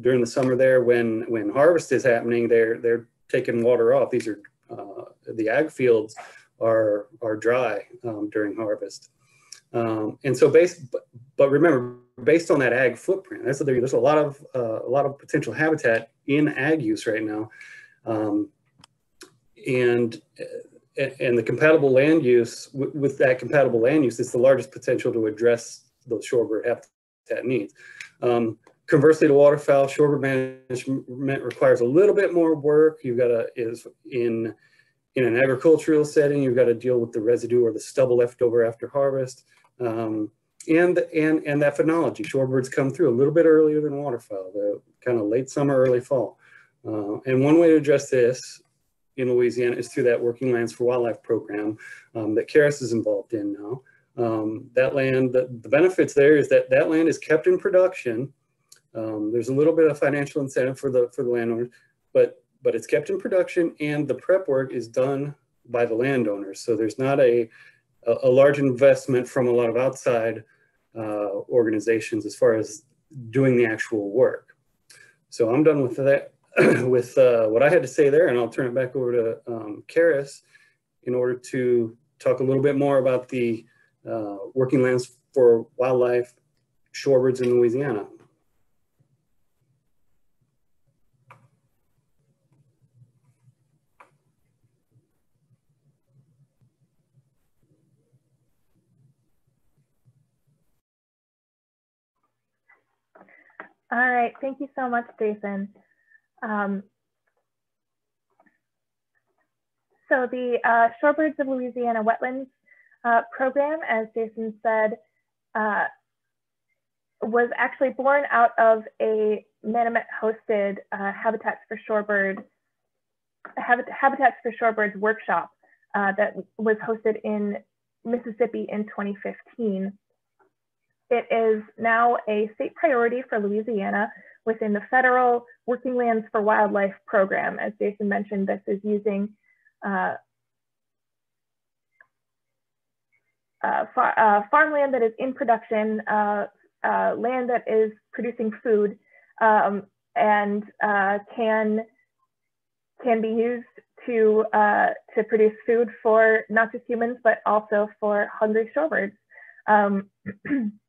Speaker 3: during the summer there when when harvest is happening they're they're taking water off. These are uh, the ag fields are are dry um, during harvest. Um, and so based but, but, remember based on that ag footprint that's there's a lot of uh, a lot of potential habitat in ag use right now. Um, and and the compatible land use with that compatible land use is the largest potential to address those shorebird habitat needs. Conversely to waterfowl, shorebird management requires a little bit more work. You've got to is in in an agricultural setting, you've got to deal with the residue or the stubble left over after harvest. Um, and, and, and that phenology. Shorebirds come through a little bit earlier than waterfowl, the kind of late summer, early fall. Uh, and one way to address this in Louisiana is through that Working Lands for Wildlife program um, that Karis is involved in now. Um, that land, the, the, benefits there is that that land is kept in production. Um, there's a little bit of financial incentive for the, for the landowners, but, but it's kept in production and the prep work is done by the landowners. So there's not a, a, large investment from a lot of outside uh, organizations as far as doing the actual work. So I'm done with that, with uh, what I had to say there, and I'll turn it back over to um, Karis in order to talk a little bit more about the uh, working lands for wildlife shorebirds in Louisiana.
Speaker 2: All right, thank you so much, Jason. Um, so the uh, Shorebirds of Louisiana Wetlands uh, program, as Jason said, uh, was actually born out of a Manomet hosted uh, Habitats for Shorebird, Habitats for Shorebirds workshop uh, that was hosted in Mississippi in 2015. It is now a state priority for Louisiana within the federal Working Lands for Wildlife program. As Jason mentioned, this is using uh, uh, far, uh, farmland that is in production, uh, uh, land that is producing food, um, and uh, can can be used to to produce food for not just humans but also for hungry shorebirds. Um,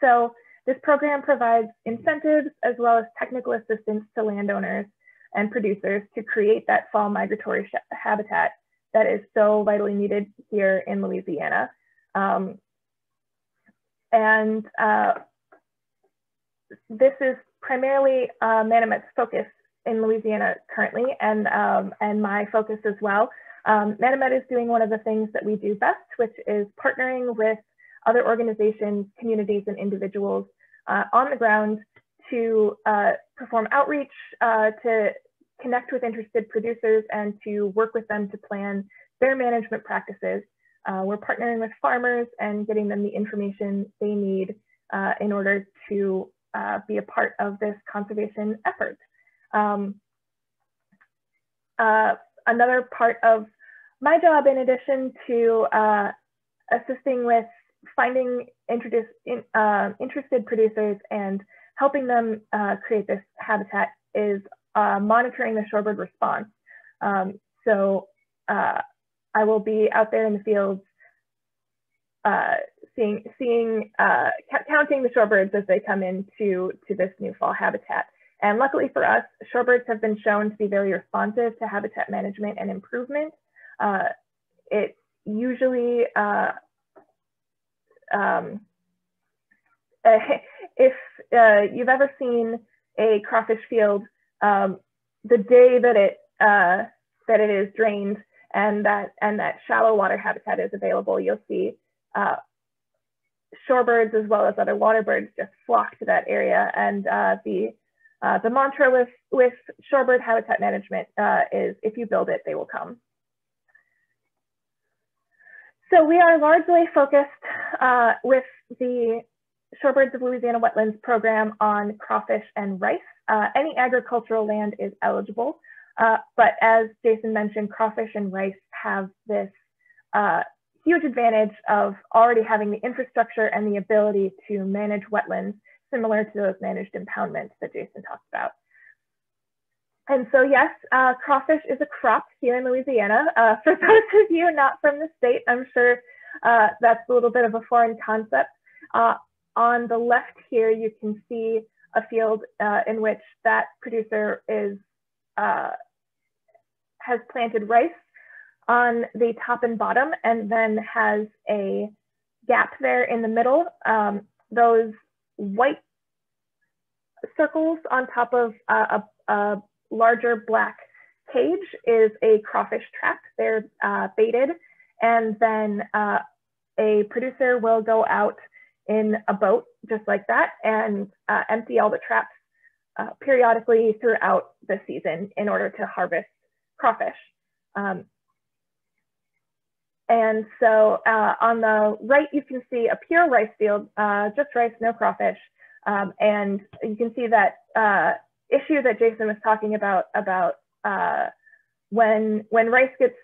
Speaker 2: So this program provides incentives as well as technical assistance to landowners and producers to create that fall migratory habitat that is so vitally needed here in Louisiana. Um, and uh, this is primarily uh, Manomet's focus in Louisiana currently and, um, and my focus as well. Um, Manomet is doing one of the things that we do best, which is partnering with other organizations, communities, and individuals uh, on the ground to uh, perform outreach, uh, to connect with interested producers, and to work with them to plan their management practices. Uh, we're partnering with farmers and getting them the information they need uh, in order to uh, be a part of this conservation effort. Um, another part of my job, in addition to assisting with finding introduce, in, uh, interested producers and helping them uh, create this habitat is uh, monitoring the shorebird response. Um, so uh, I will be out there in the fields uh, seeing, seeing uh, counting the shorebirds as they come into to this new fall habitat. And luckily for us, shorebirds have been shown to be very responsive to habitat management and improvement. it usually um, if uh, you've ever seen a crawfish field, um, the day that it uh, that it is drained and that and that shallow water habitat is available, you'll see uh, shorebirds as well as other water birds just flock to that area. And uh, the uh, the mantra with with shorebird habitat management is if you build it, they will come. So we are largely focused uh, with the Shorebirds of Louisiana Wetlands program on crawfish and rice. Uh, any agricultural land is eligible, uh, but as Jason mentioned, crawfish and rice have this uh, huge advantage of already having the infrastructure and the ability to manage wetlands similar to those managed impoundments that Jason talked about. And so yes, uh, crawfish is a crop here in Louisiana. Uh, for those of you not from the state, I'm sure uh, that's a little bit of a foreign concept. Uh, on the left here, you can see a field uh, in which that producer is uh, has planted rice on the top and bottom and then has a gap there in the middle. Um, those white circles on top of a, a, larger black cage is a crawfish trap. They're uh, baited and then uh, a producer will go out in a boat just like that and uh, empty all the traps uh, periodically throughout the season in order to harvest crawfish. Um, and so uh, on the right, you can see a pure rice field, uh, just rice, no crawfish. Um, and you can see that issue that Jason was talking about, about uh, when, when rice gets,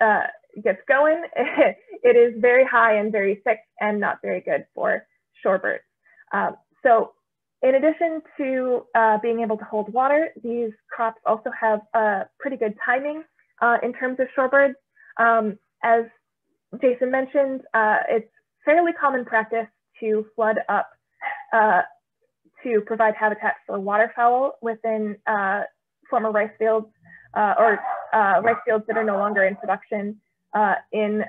Speaker 2: uh, gets going, it is very high and very thick and not very good for shorebirds. Um, so in addition to uh, being able to hold water, these crops also have pretty good timing in terms of shorebirds. Um, as Jason mentioned, uh, it's fairly common practice to flood up uh, to provide habitat for waterfowl within uh, former rice fields uh, or uh, rice fields that are no longer in production uh, in,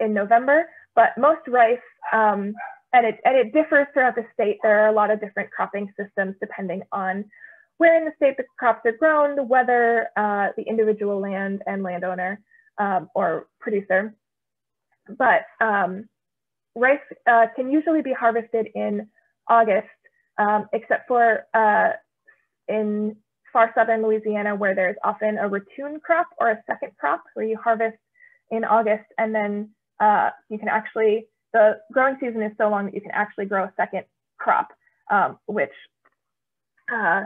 Speaker 2: in November. But most rice, um, and, it, and it differs throughout the state, there are a lot of different cropping systems depending on where in the state the crops are grown, the weather, the individual land and landowner um, or producer. But um, rice uh, can usually be harvested in August, um, except for uh, in far southern Louisiana, where there's often a ratoon crop or a second crop where you harvest in August and then uh, you can actually, the growing season is so long that you can actually grow a second crop, um, which uh,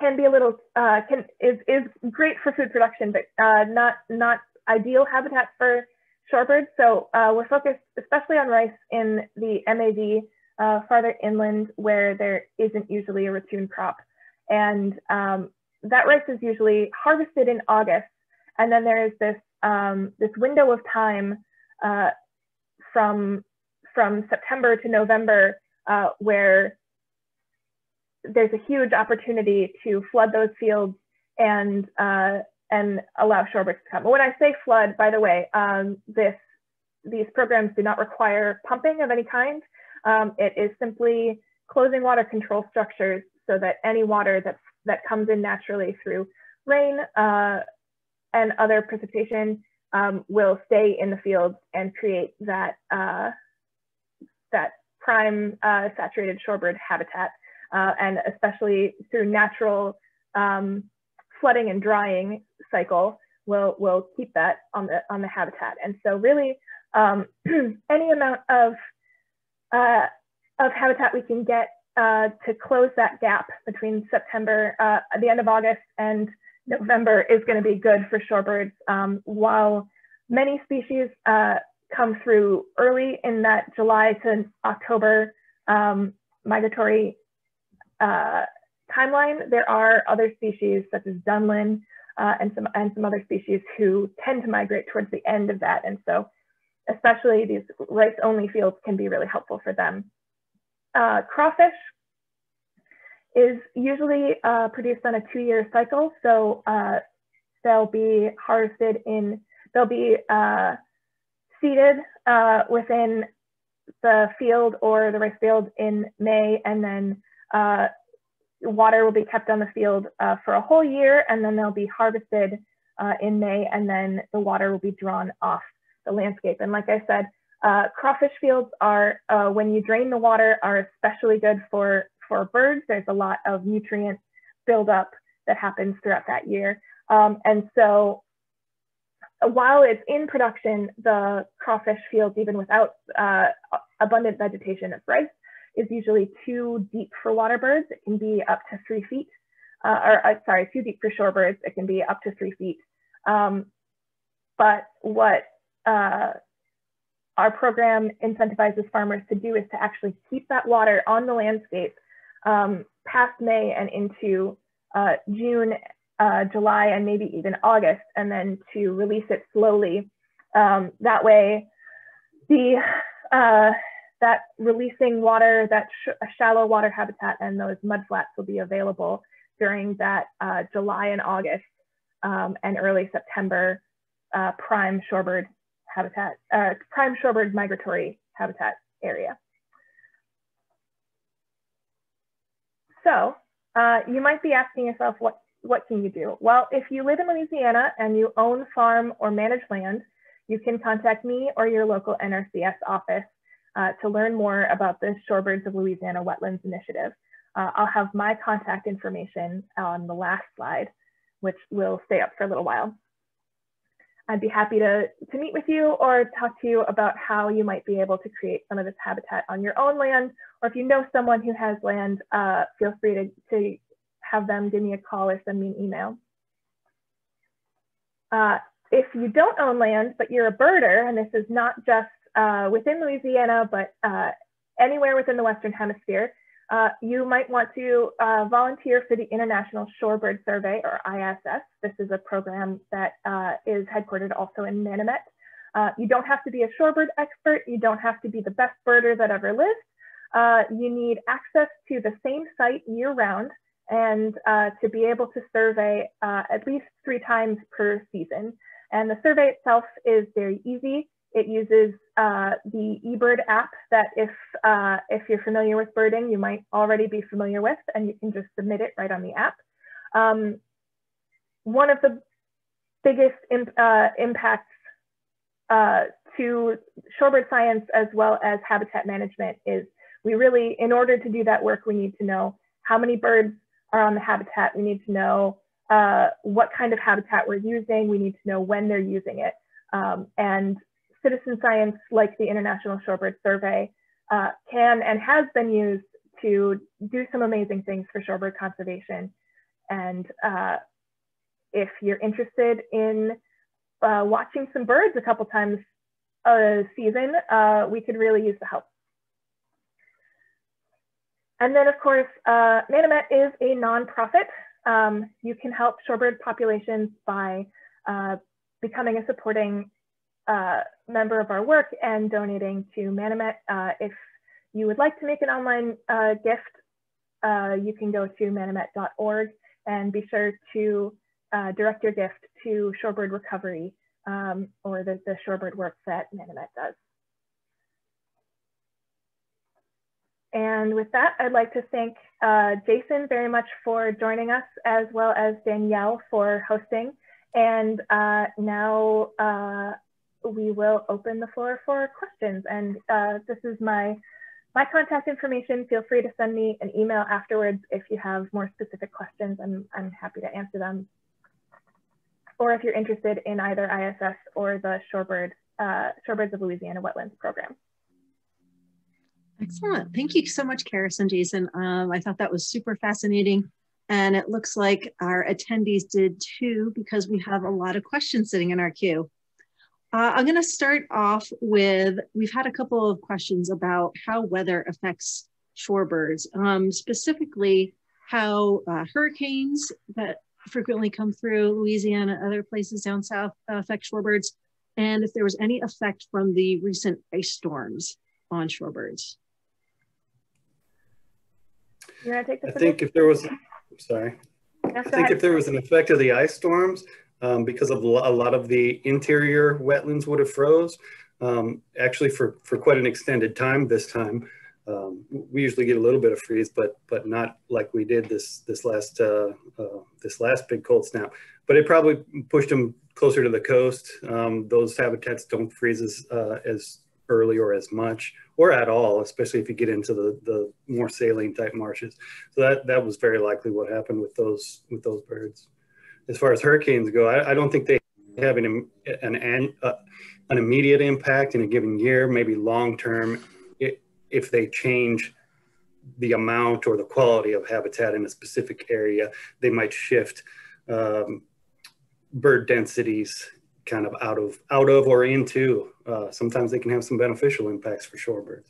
Speaker 2: can be a little, uh, can is, is great for food production, but uh, not, not ideal habitat for shorebirds. So uh, we're focused especially on rice in the MAV uh, farther inland where there isn't usually a ratoon crop. And um, that rice is usually harvested in August. And then there is this, um, this window of time uh, from, from September to November uh, where there's a huge opportunity to flood those fields and uh, and allow shorebirds to come. When I say flood, by the way, um, this, these programs do not require pumping of any kind. Um, it is simply closing water control structures so that any water that, that comes in naturally through rain uh, and other precipitation um, will stay in the fields and create that, uh, that prime uh, saturated shorebird habitat. Uh, and especially through natural um, flooding and drying cycle will will keep that on the on the habitat. And so really um, any amount of uh, of habitat we can get uh, to close that gap between September, uh, the end of August and November is going to be good for shorebirds. Um, while many species uh, come through early in that July to October um, migratory uh, timeline, there are other species such as dunlin uh, and, some, and some other species who tend to migrate towards the end of that. And so especially these rice-only fields can be really helpful for them. Uh, crawfish is usually uh, produced on a two-year cycle. So uh, they'll be harvested in, they'll be uh, seeded uh, within the field or the rice field in May and then uh, water will be kept on the field for a whole year and then they'll be harvested in May and then the water will be drawn off the landscape. And like I said, uh, crawfish fields are, uh, when you drain the water, are especially good for, for birds. There's a lot of nutrient buildup that happens throughout that year. Um, and so while it's in production, the crawfish fields, even without uh, abundant vegetation of rice, is usually too deep for water birds. It can be up to three feet, uh, or uh, sorry, too deep for shorebirds. It can be up to three feet. Um, but what uh, our program incentivizes farmers to do is to actually keep that water on the landscape um, past May and into uh, June, uh, July, and maybe even August, and then to release it slowly. Um, that way, the uh, that releasing water, that sh shallow water habitat and those mud flats will be available during that uh, July and August um, and early September uh, prime shorebird habitat, uh, prime shorebird migratory habitat area. So uh, you might be asking yourself, what, what can you do? Well, if you live in Louisiana and you own, farm, or manage land, you can contact me or your local NRCS office uh, to learn more about the Shorebirds of Louisiana Wetlands Initiative. Uh, I'll have my contact information on the last slide, which will stay up for a little while. I'd be happy to, to meet with you or talk to you about how you might be able to create some of this habitat on your own land, or if you know someone who has land, uh, feel free to, to have them give me a call or send me an email. Uh, if you don't own land, but you're a birder, and this is not just uh, within Louisiana, but uh, anywhere within the Western Hemisphere, uh, you might want to uh, volunteer for the International Shorebird Survey, or ISS. This is a program that uh, is headquartered also in Manomet. Uh, you don't have to be a shorebird expert. You don't have to be the best birder that ever lived. Uh, you need access to the same site year round and to be able to survey at least three times per season. And the survey itself is very easy. It uses uh, the eBird app that if, uh, if you're familiar with birding, you might already be familiar with, and you can just submit it right on the app. Um, one of the biggest imp uh, impacts uh, to shorebird science as well as habitat management is we really, in order to do that work, we need to know how many birds are on the habitat. We need to know uh, what kind of habitat we're using. We need to know when they're using it. Um, and citizen science like the International Shorebird Survey uh, can and has been used to do some amazing things for shorebird conservation. And uh, if you're interested in uh, watching some birds a couple times a season, uh, we could really use the help. And then of course, uh, Manomet is a nonprofit. Um, you can help shorebird populations by uh, becoming a supporting uh, member of our work and donating to Manomet. Uh, if you would like to make an online uh, gift, uh, you can go to manomet.org and be sure to uh, direct your gift to Shorebird Recovery um, or the, the Shorebird work that Manomet does. And with that, I'd like to thank uh, Jason very much for joining us, as well as Danielle for hosting. And uh, now uh, we will open the floor for questions. And uh, this is my, my contact information. Feel free to send me an email afterwards if you have more specific questions. I'm, I'm happy to answer them. Or if you're interested in either ISS or the Shorebird, uh, Shorebirds of Louisiana Wetlands program.
Speaker 1: Excellent. Thank you so much, Karis and Jason. Um, I thought that was super fascinating. And it looks like our attendees did too, because we have a lot of questions sitting in our queue. Uh, I'm going to start off with, we've had a couple of questions about how weather affects shorebirds, um, specifically how uh, hurricanes that frequently come through Louisiana, other places down south uh, affect shorebirds, and if there was any effect from the recent ice storms on shorebirds.
Speaker 2: You want to take
Speaker 3: this? I think if there was, sorry. I think if there was an effect of the ice storms, um, because of a lot of the interior wetlands would have froze. Um, actually, for, for quite an extended time this time. Um, we usually get a little bit of freeze, but but not like we did this this last uh, uh, this last big cold snap. But it probably pushed them closer to the coast. Um, those habitats don't freeze as uh, as early or as much or at all, especially if you get into the the more saline type marshes. So that that was very likely what happened with those with those birds as far as hurricanes go, I, I don't think they have an an an, uh, an immediate impact in a given year. Maybe long term, if they change the amount or the quality of habitat in a specific area, they might shift um, bird densities kind of out of out of or into. Uh, sometimes they can have some beneficial impacts for shorebirds.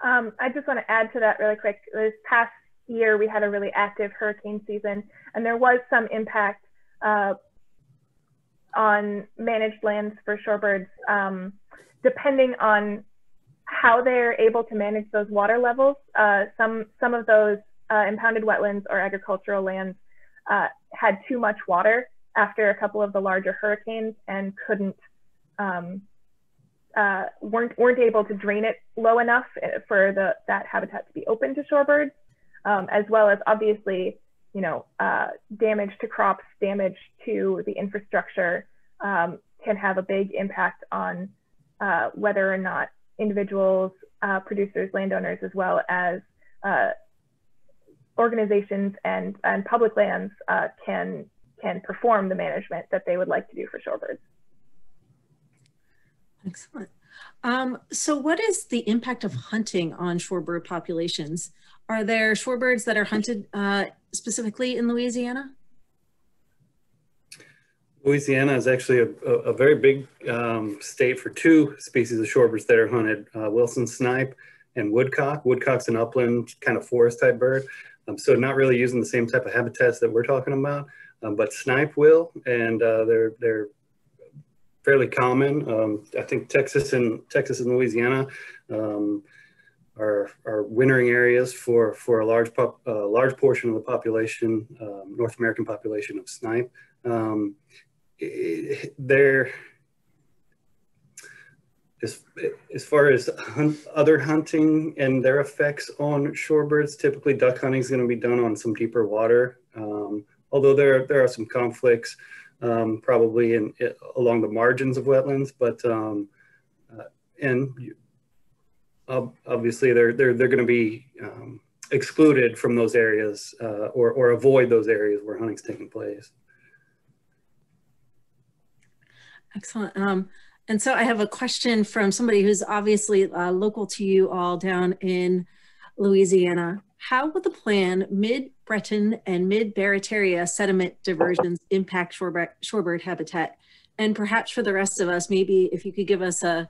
Speaker 2: Um, I just want to add to that really quick. This past year, we had a really active hurricane season, and there was some impact uh, on managed lands for shorebirds, um, depending on how they're able to manage those water levels. Uh, some, some of those uh, impounded wetlands or agricultural lands uh, had too much water, after a couple of the larger hurricanes and couldn't um, uh, weren't weren't able to drain it low enough uh, for the that habitat to be open to shorebirds, um, as well as obviously you know uh, damage to crops, damage to the infrastructure um, can have a big impact on uh, whether or not individuals, uh, producers, landowners, as well as uh, organizations and, and public lands can can perform the management that they would like to do for shorebirds.
Speaker 1: Excellent. Um, so what is the impact of hunting on shorebird populations? Are there shorebirds that are hunted uh, specifically in Louisiana?
Speaker 3: Louisiana is actually a, a, a very big um, state for two species of shorebirds that are hunted, uh, Wilson snipe and woodcock. Woodcock's an upland kind of forest type bird. Um, so not really using the same type of habitats that we're talking about, um, but snipe will, and uh, they're, they're fairly common. Um, I think Texas and Texas and Louisiana um, are, are wintering areas for, for a large, pop, uh, large portion of the population, um, North American population of snipe. Um, they're, as, as far as other hunting and their effects on shorebirds, typically duck hunting is going to be done on some deeper water. Um, although there, there are some conflicts um, probably in, along the margins of wetlands, but um, uh, and obviously they're they're they're going to be um, excluded from those areas uh, or or avoid those areas where hunting's taking place.
Speaker 1: Excellent. Um, and so I have a question from somebody who's obviously uh, local to you all down in Louisiana. How will the plan mid-Breton and mid-Barataria sediment diversions impact shorebird, shorebird habitat? And perhaps for the rest of us, maybe if you could give us a,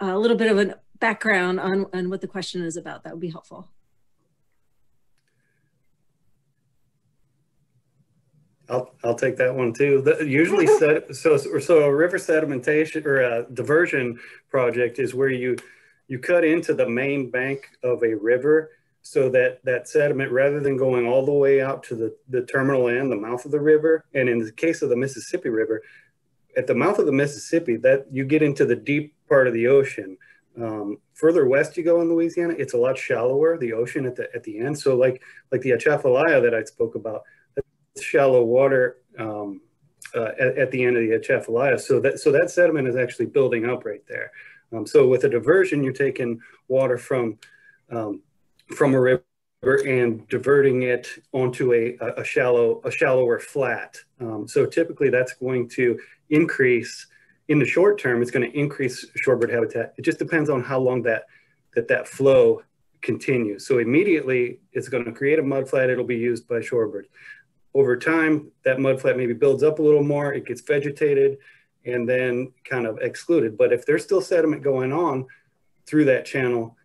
Speaker 1: a little bit of a background on, on what the question is about, that would be helpful.
Speaker 3: I'll, I'll take that one too. The, usually, so so a river sedimentation or a diversion project is where you you cut into the main bank of a river so that that sediment, rather than going all the way out to the, the terminal end, the mouth of the river, and in the case of the Mississippi River, at the mouth of the Mississippi, that you get into the deep part of the ocean. Um, further west you go in Louisiana, it's a lot shallower, the ocean at the at the end. So like like the Atchafalaya that I spoke about, shallow water um, uh, at, at, the end of the Atchafalaya. So that so that sediment is actually building up right there. Um, so with a diversion, you're taking water from um, from a river and diverting it onto a, a shallow, a shallower flat. Um, so typically that's going to increase, in the short term, it's going to increase shorebird habitat. It just depends on how long that, that, that flow continues. So immediately it's going to create a mudflat, it'll be used by shorebirds. Over time, that mudflat maybe builds up a little more, it gets vegetated and then kind of excluded. But if there's still sediment going on through that channel,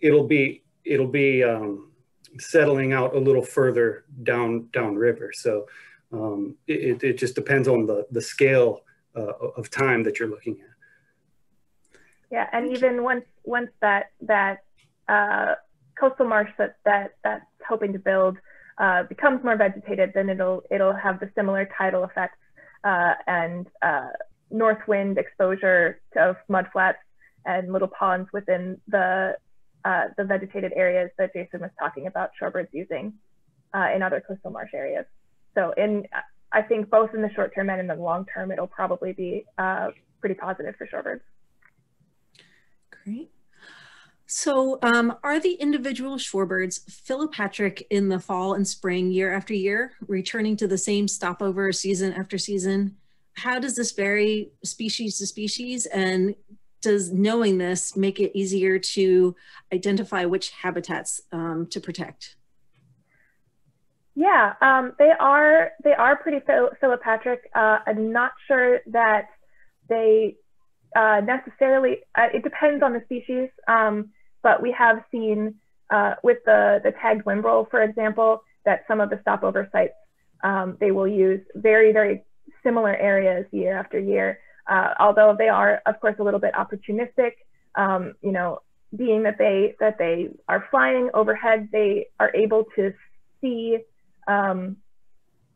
Speaker 3: it'll be it'll be um, settling out a little further down downriver. So um, it, it just depends on the, the scale uh, of time that you're looking at.
Speaker 2: Yeah, and even once once that that uh, coastal marsh that that that's hoping to build uh, becomes more vegetated, then it'll it'll have the similar tidal effects uh, and uh, north wind exposure of mudflats and little ponds within the uh, the vegetated areas that Jason was talking about shorebirds using uh, in other coastal marsh areas. So in, I think both in the short term and in the long term, it'll probably be uh, pretty positive for shorebirds.
Speaker 1: Great. So um, are the individual shorebirds philopatric in the fall and spring year after year, returning to the same stopover season after season? How does this vary species to species? And does knowing this make it easier to identify which habitats um, to protect?
Speaker 2: Yeah, um, they are they are pretty philopatric. Uh, I'm not sure that they uh, necessarily. Uh, it depends on the species, um, but we have seen uh, with the the tagged whimbrel, for example, that some of the stopover sites um, they will use very very similar areas year after year uh, although they are, of course, a little bit opportunistic. Um, you know, being that they that they are flying overhead, they are able to see um,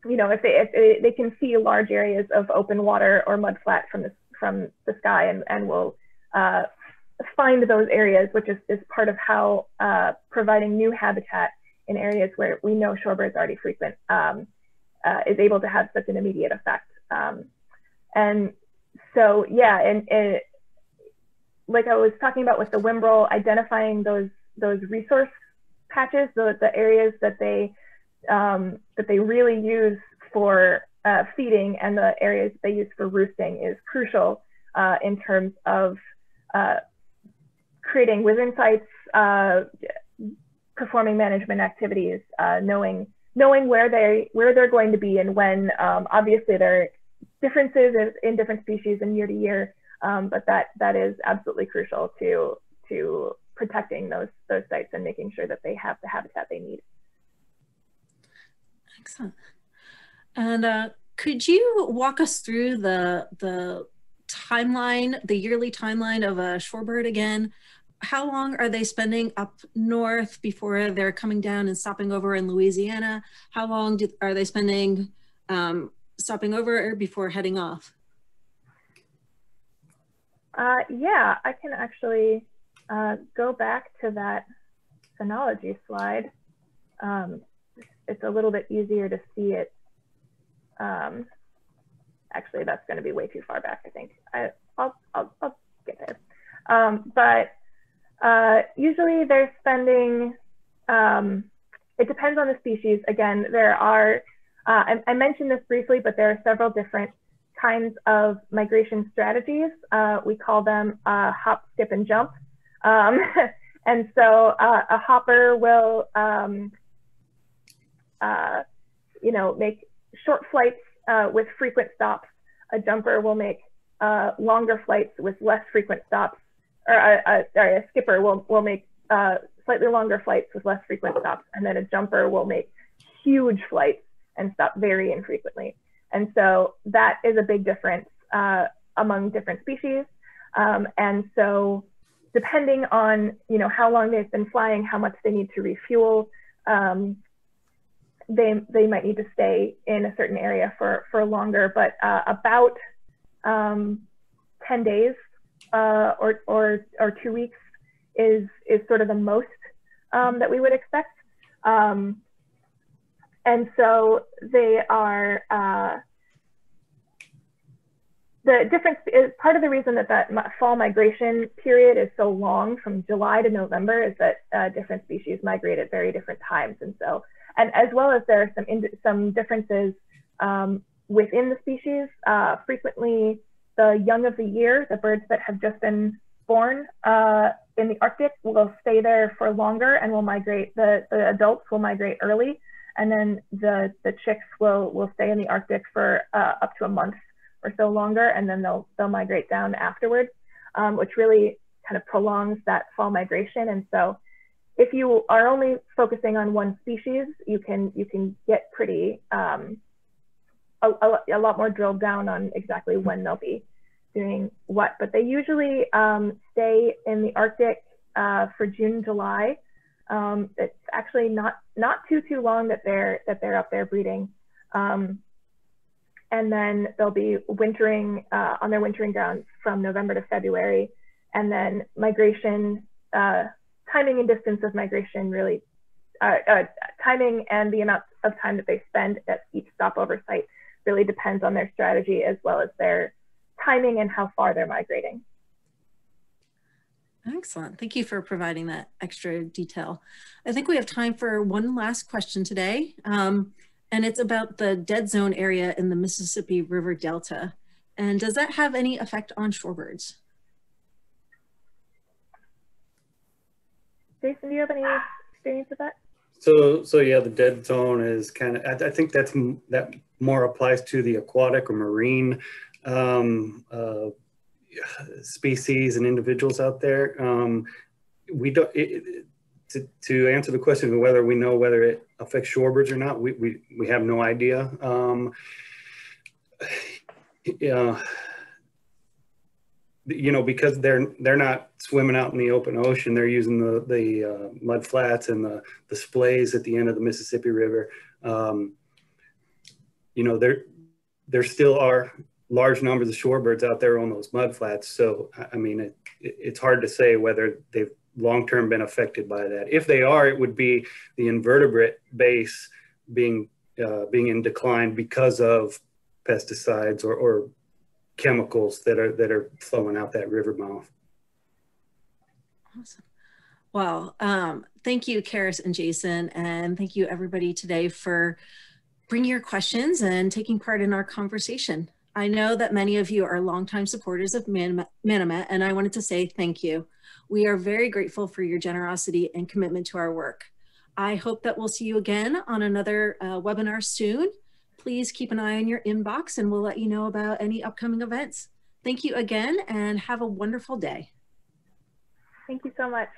Speaker 2: you know, if they, if they, can see large areas of open water or mud flat from the, from the sky and, and will uh, find those areas, which is, is part of how uh, providing new habitat in areas where we know shorebirds already frequent um, uh, is able to have such an immediate effect. Um, and so, yeah, and it, like I was talking about with the Whimbrel, identifying those those resource patches, the, the areas that they um, that they really use for uh, feeding and the areas they use for roosting is crucial uh, in terms of uh, creating WHSRN sites, uh, performing management activities, uh, knowing knowing where they where they're going to be and when. Um, obviously, there are differences in different species and year to year, um, but that that is absolutely crucial to to protecting those those sites and making sure that they have the habitat they need.
Speaker 1: Excellent. And uh, could you walk us through the the timeline, the yearly timeline of a shorebird again? How long are they spending up north before they're coming down and stopping over in Louisiana? How long do, are they spending um, stopping over before heading off?
Speaker 2: Uh, yeah, I can actually uh, go back to that phenology slide. Um, it's a little bit easier to see it. Um, actually, that's going to be way too far back, I think. I, will I'll, I'll get there. Um, but uh, usually they're spending, um, it depends on the species. Again, there are, uh, I, I, mentioned this briefly, but there are several different kinds of migration strategies. Uh, we call them uh, hop, skip, and jump. Um, and so uh, a hopper will, um, uh, you know, make short flights with frequent stops. A jumper will make longer flights with less frequent stops. Or sorry, a skipper will, will make slightly longer flights with less frequent stops. And then a jumper will make huge flights and stop very infrequently. And so that is a big difference uh, among different species. Um, and so depending on you know how long they've been flying, how much they need to refuel, um, they they might need to stay in a certain area for for longer. But uh, about um, 10 days uh, or or or two weeks is is sort of the most um, that we would expect. And so they are uh, the difference is part of the reason that that fall migration period is so long from July to November is that uh, different species migrate at very different times. And so, and as well as there are some, some differences um, within the species, uh, frequently the young of the year, the birds that have just been born uh, in the Arctic will stay there for longer and will migrate, the, the adults will migrate early. And then the, the chicks will, will stay in the Arctic for uh, up to a month or so longer, and then they'll they'll migrate down afterwards, um, which really kind of prolongs that fall migration. And so, if you are only focusing on one species, you can you can get pretty um, a, a, a, lot more drilled down on exactly when they'll be doing what. But they usually um, stay in the Arctic uh, for June, July. Um, it's actually not not too too long that they're that they're up there breeding. Um, and then they'll be wintering uh, on their wintering grounds from November to February. And then migration, uh, timing and distance of migration really, uh, uh, timing and the amount of time that they spend at each stopover site really depends on their strategy as well as their timing and how far they're migrating.
Speaker 1: Excellent. Thank you for providing that extra detail. I think we have time for one last question today. Um, and it's about the dead zone area in the Mississippi River Delta. And does that have any effect on shorebirds?
Speaker 2: Jason, do you have any experience with that?
Speaker 3: So, so yeah, the dead zone is kind of, I, I think that's, that more applies to the aquatic or marine um, uh, species and individuals out there. Um, we don't, it, to, to answer the question of whether we know whether it affects shorebirds or not, we, we, we have no idea. Um, yeah, you know, because they're they're not swimming out in the open ocean, they're using the the uh, mud flats and the the splays at the end of the Mississippi River. Um, you know, there, there still are large numbers of shorebirds out there on those mud flats. So, I- mean, it- it's hard to say whether they've long-term been affected by that. If they are, it would be the invertebrate base being, uh, being in decline because of pesticides or, or chemicals that are, that are flowing out that river mouth.
Speaker 1: Awesome. Well, um, thank you, Karis and Jason, and thank you everybody today for bringing your questions and taking part in our conversation. I know that many of you are longtime supporters of Manomet, and I wanted to say thank you. We are very grateful for your generosity and commitment to our work. I hope that we'll see you again on another uh, webinar soon. Please keep an eye on your inbox and we'll let you know about any upcoming events. Thank you again and have a wonderful day.
Speaker 2: Thank you so much.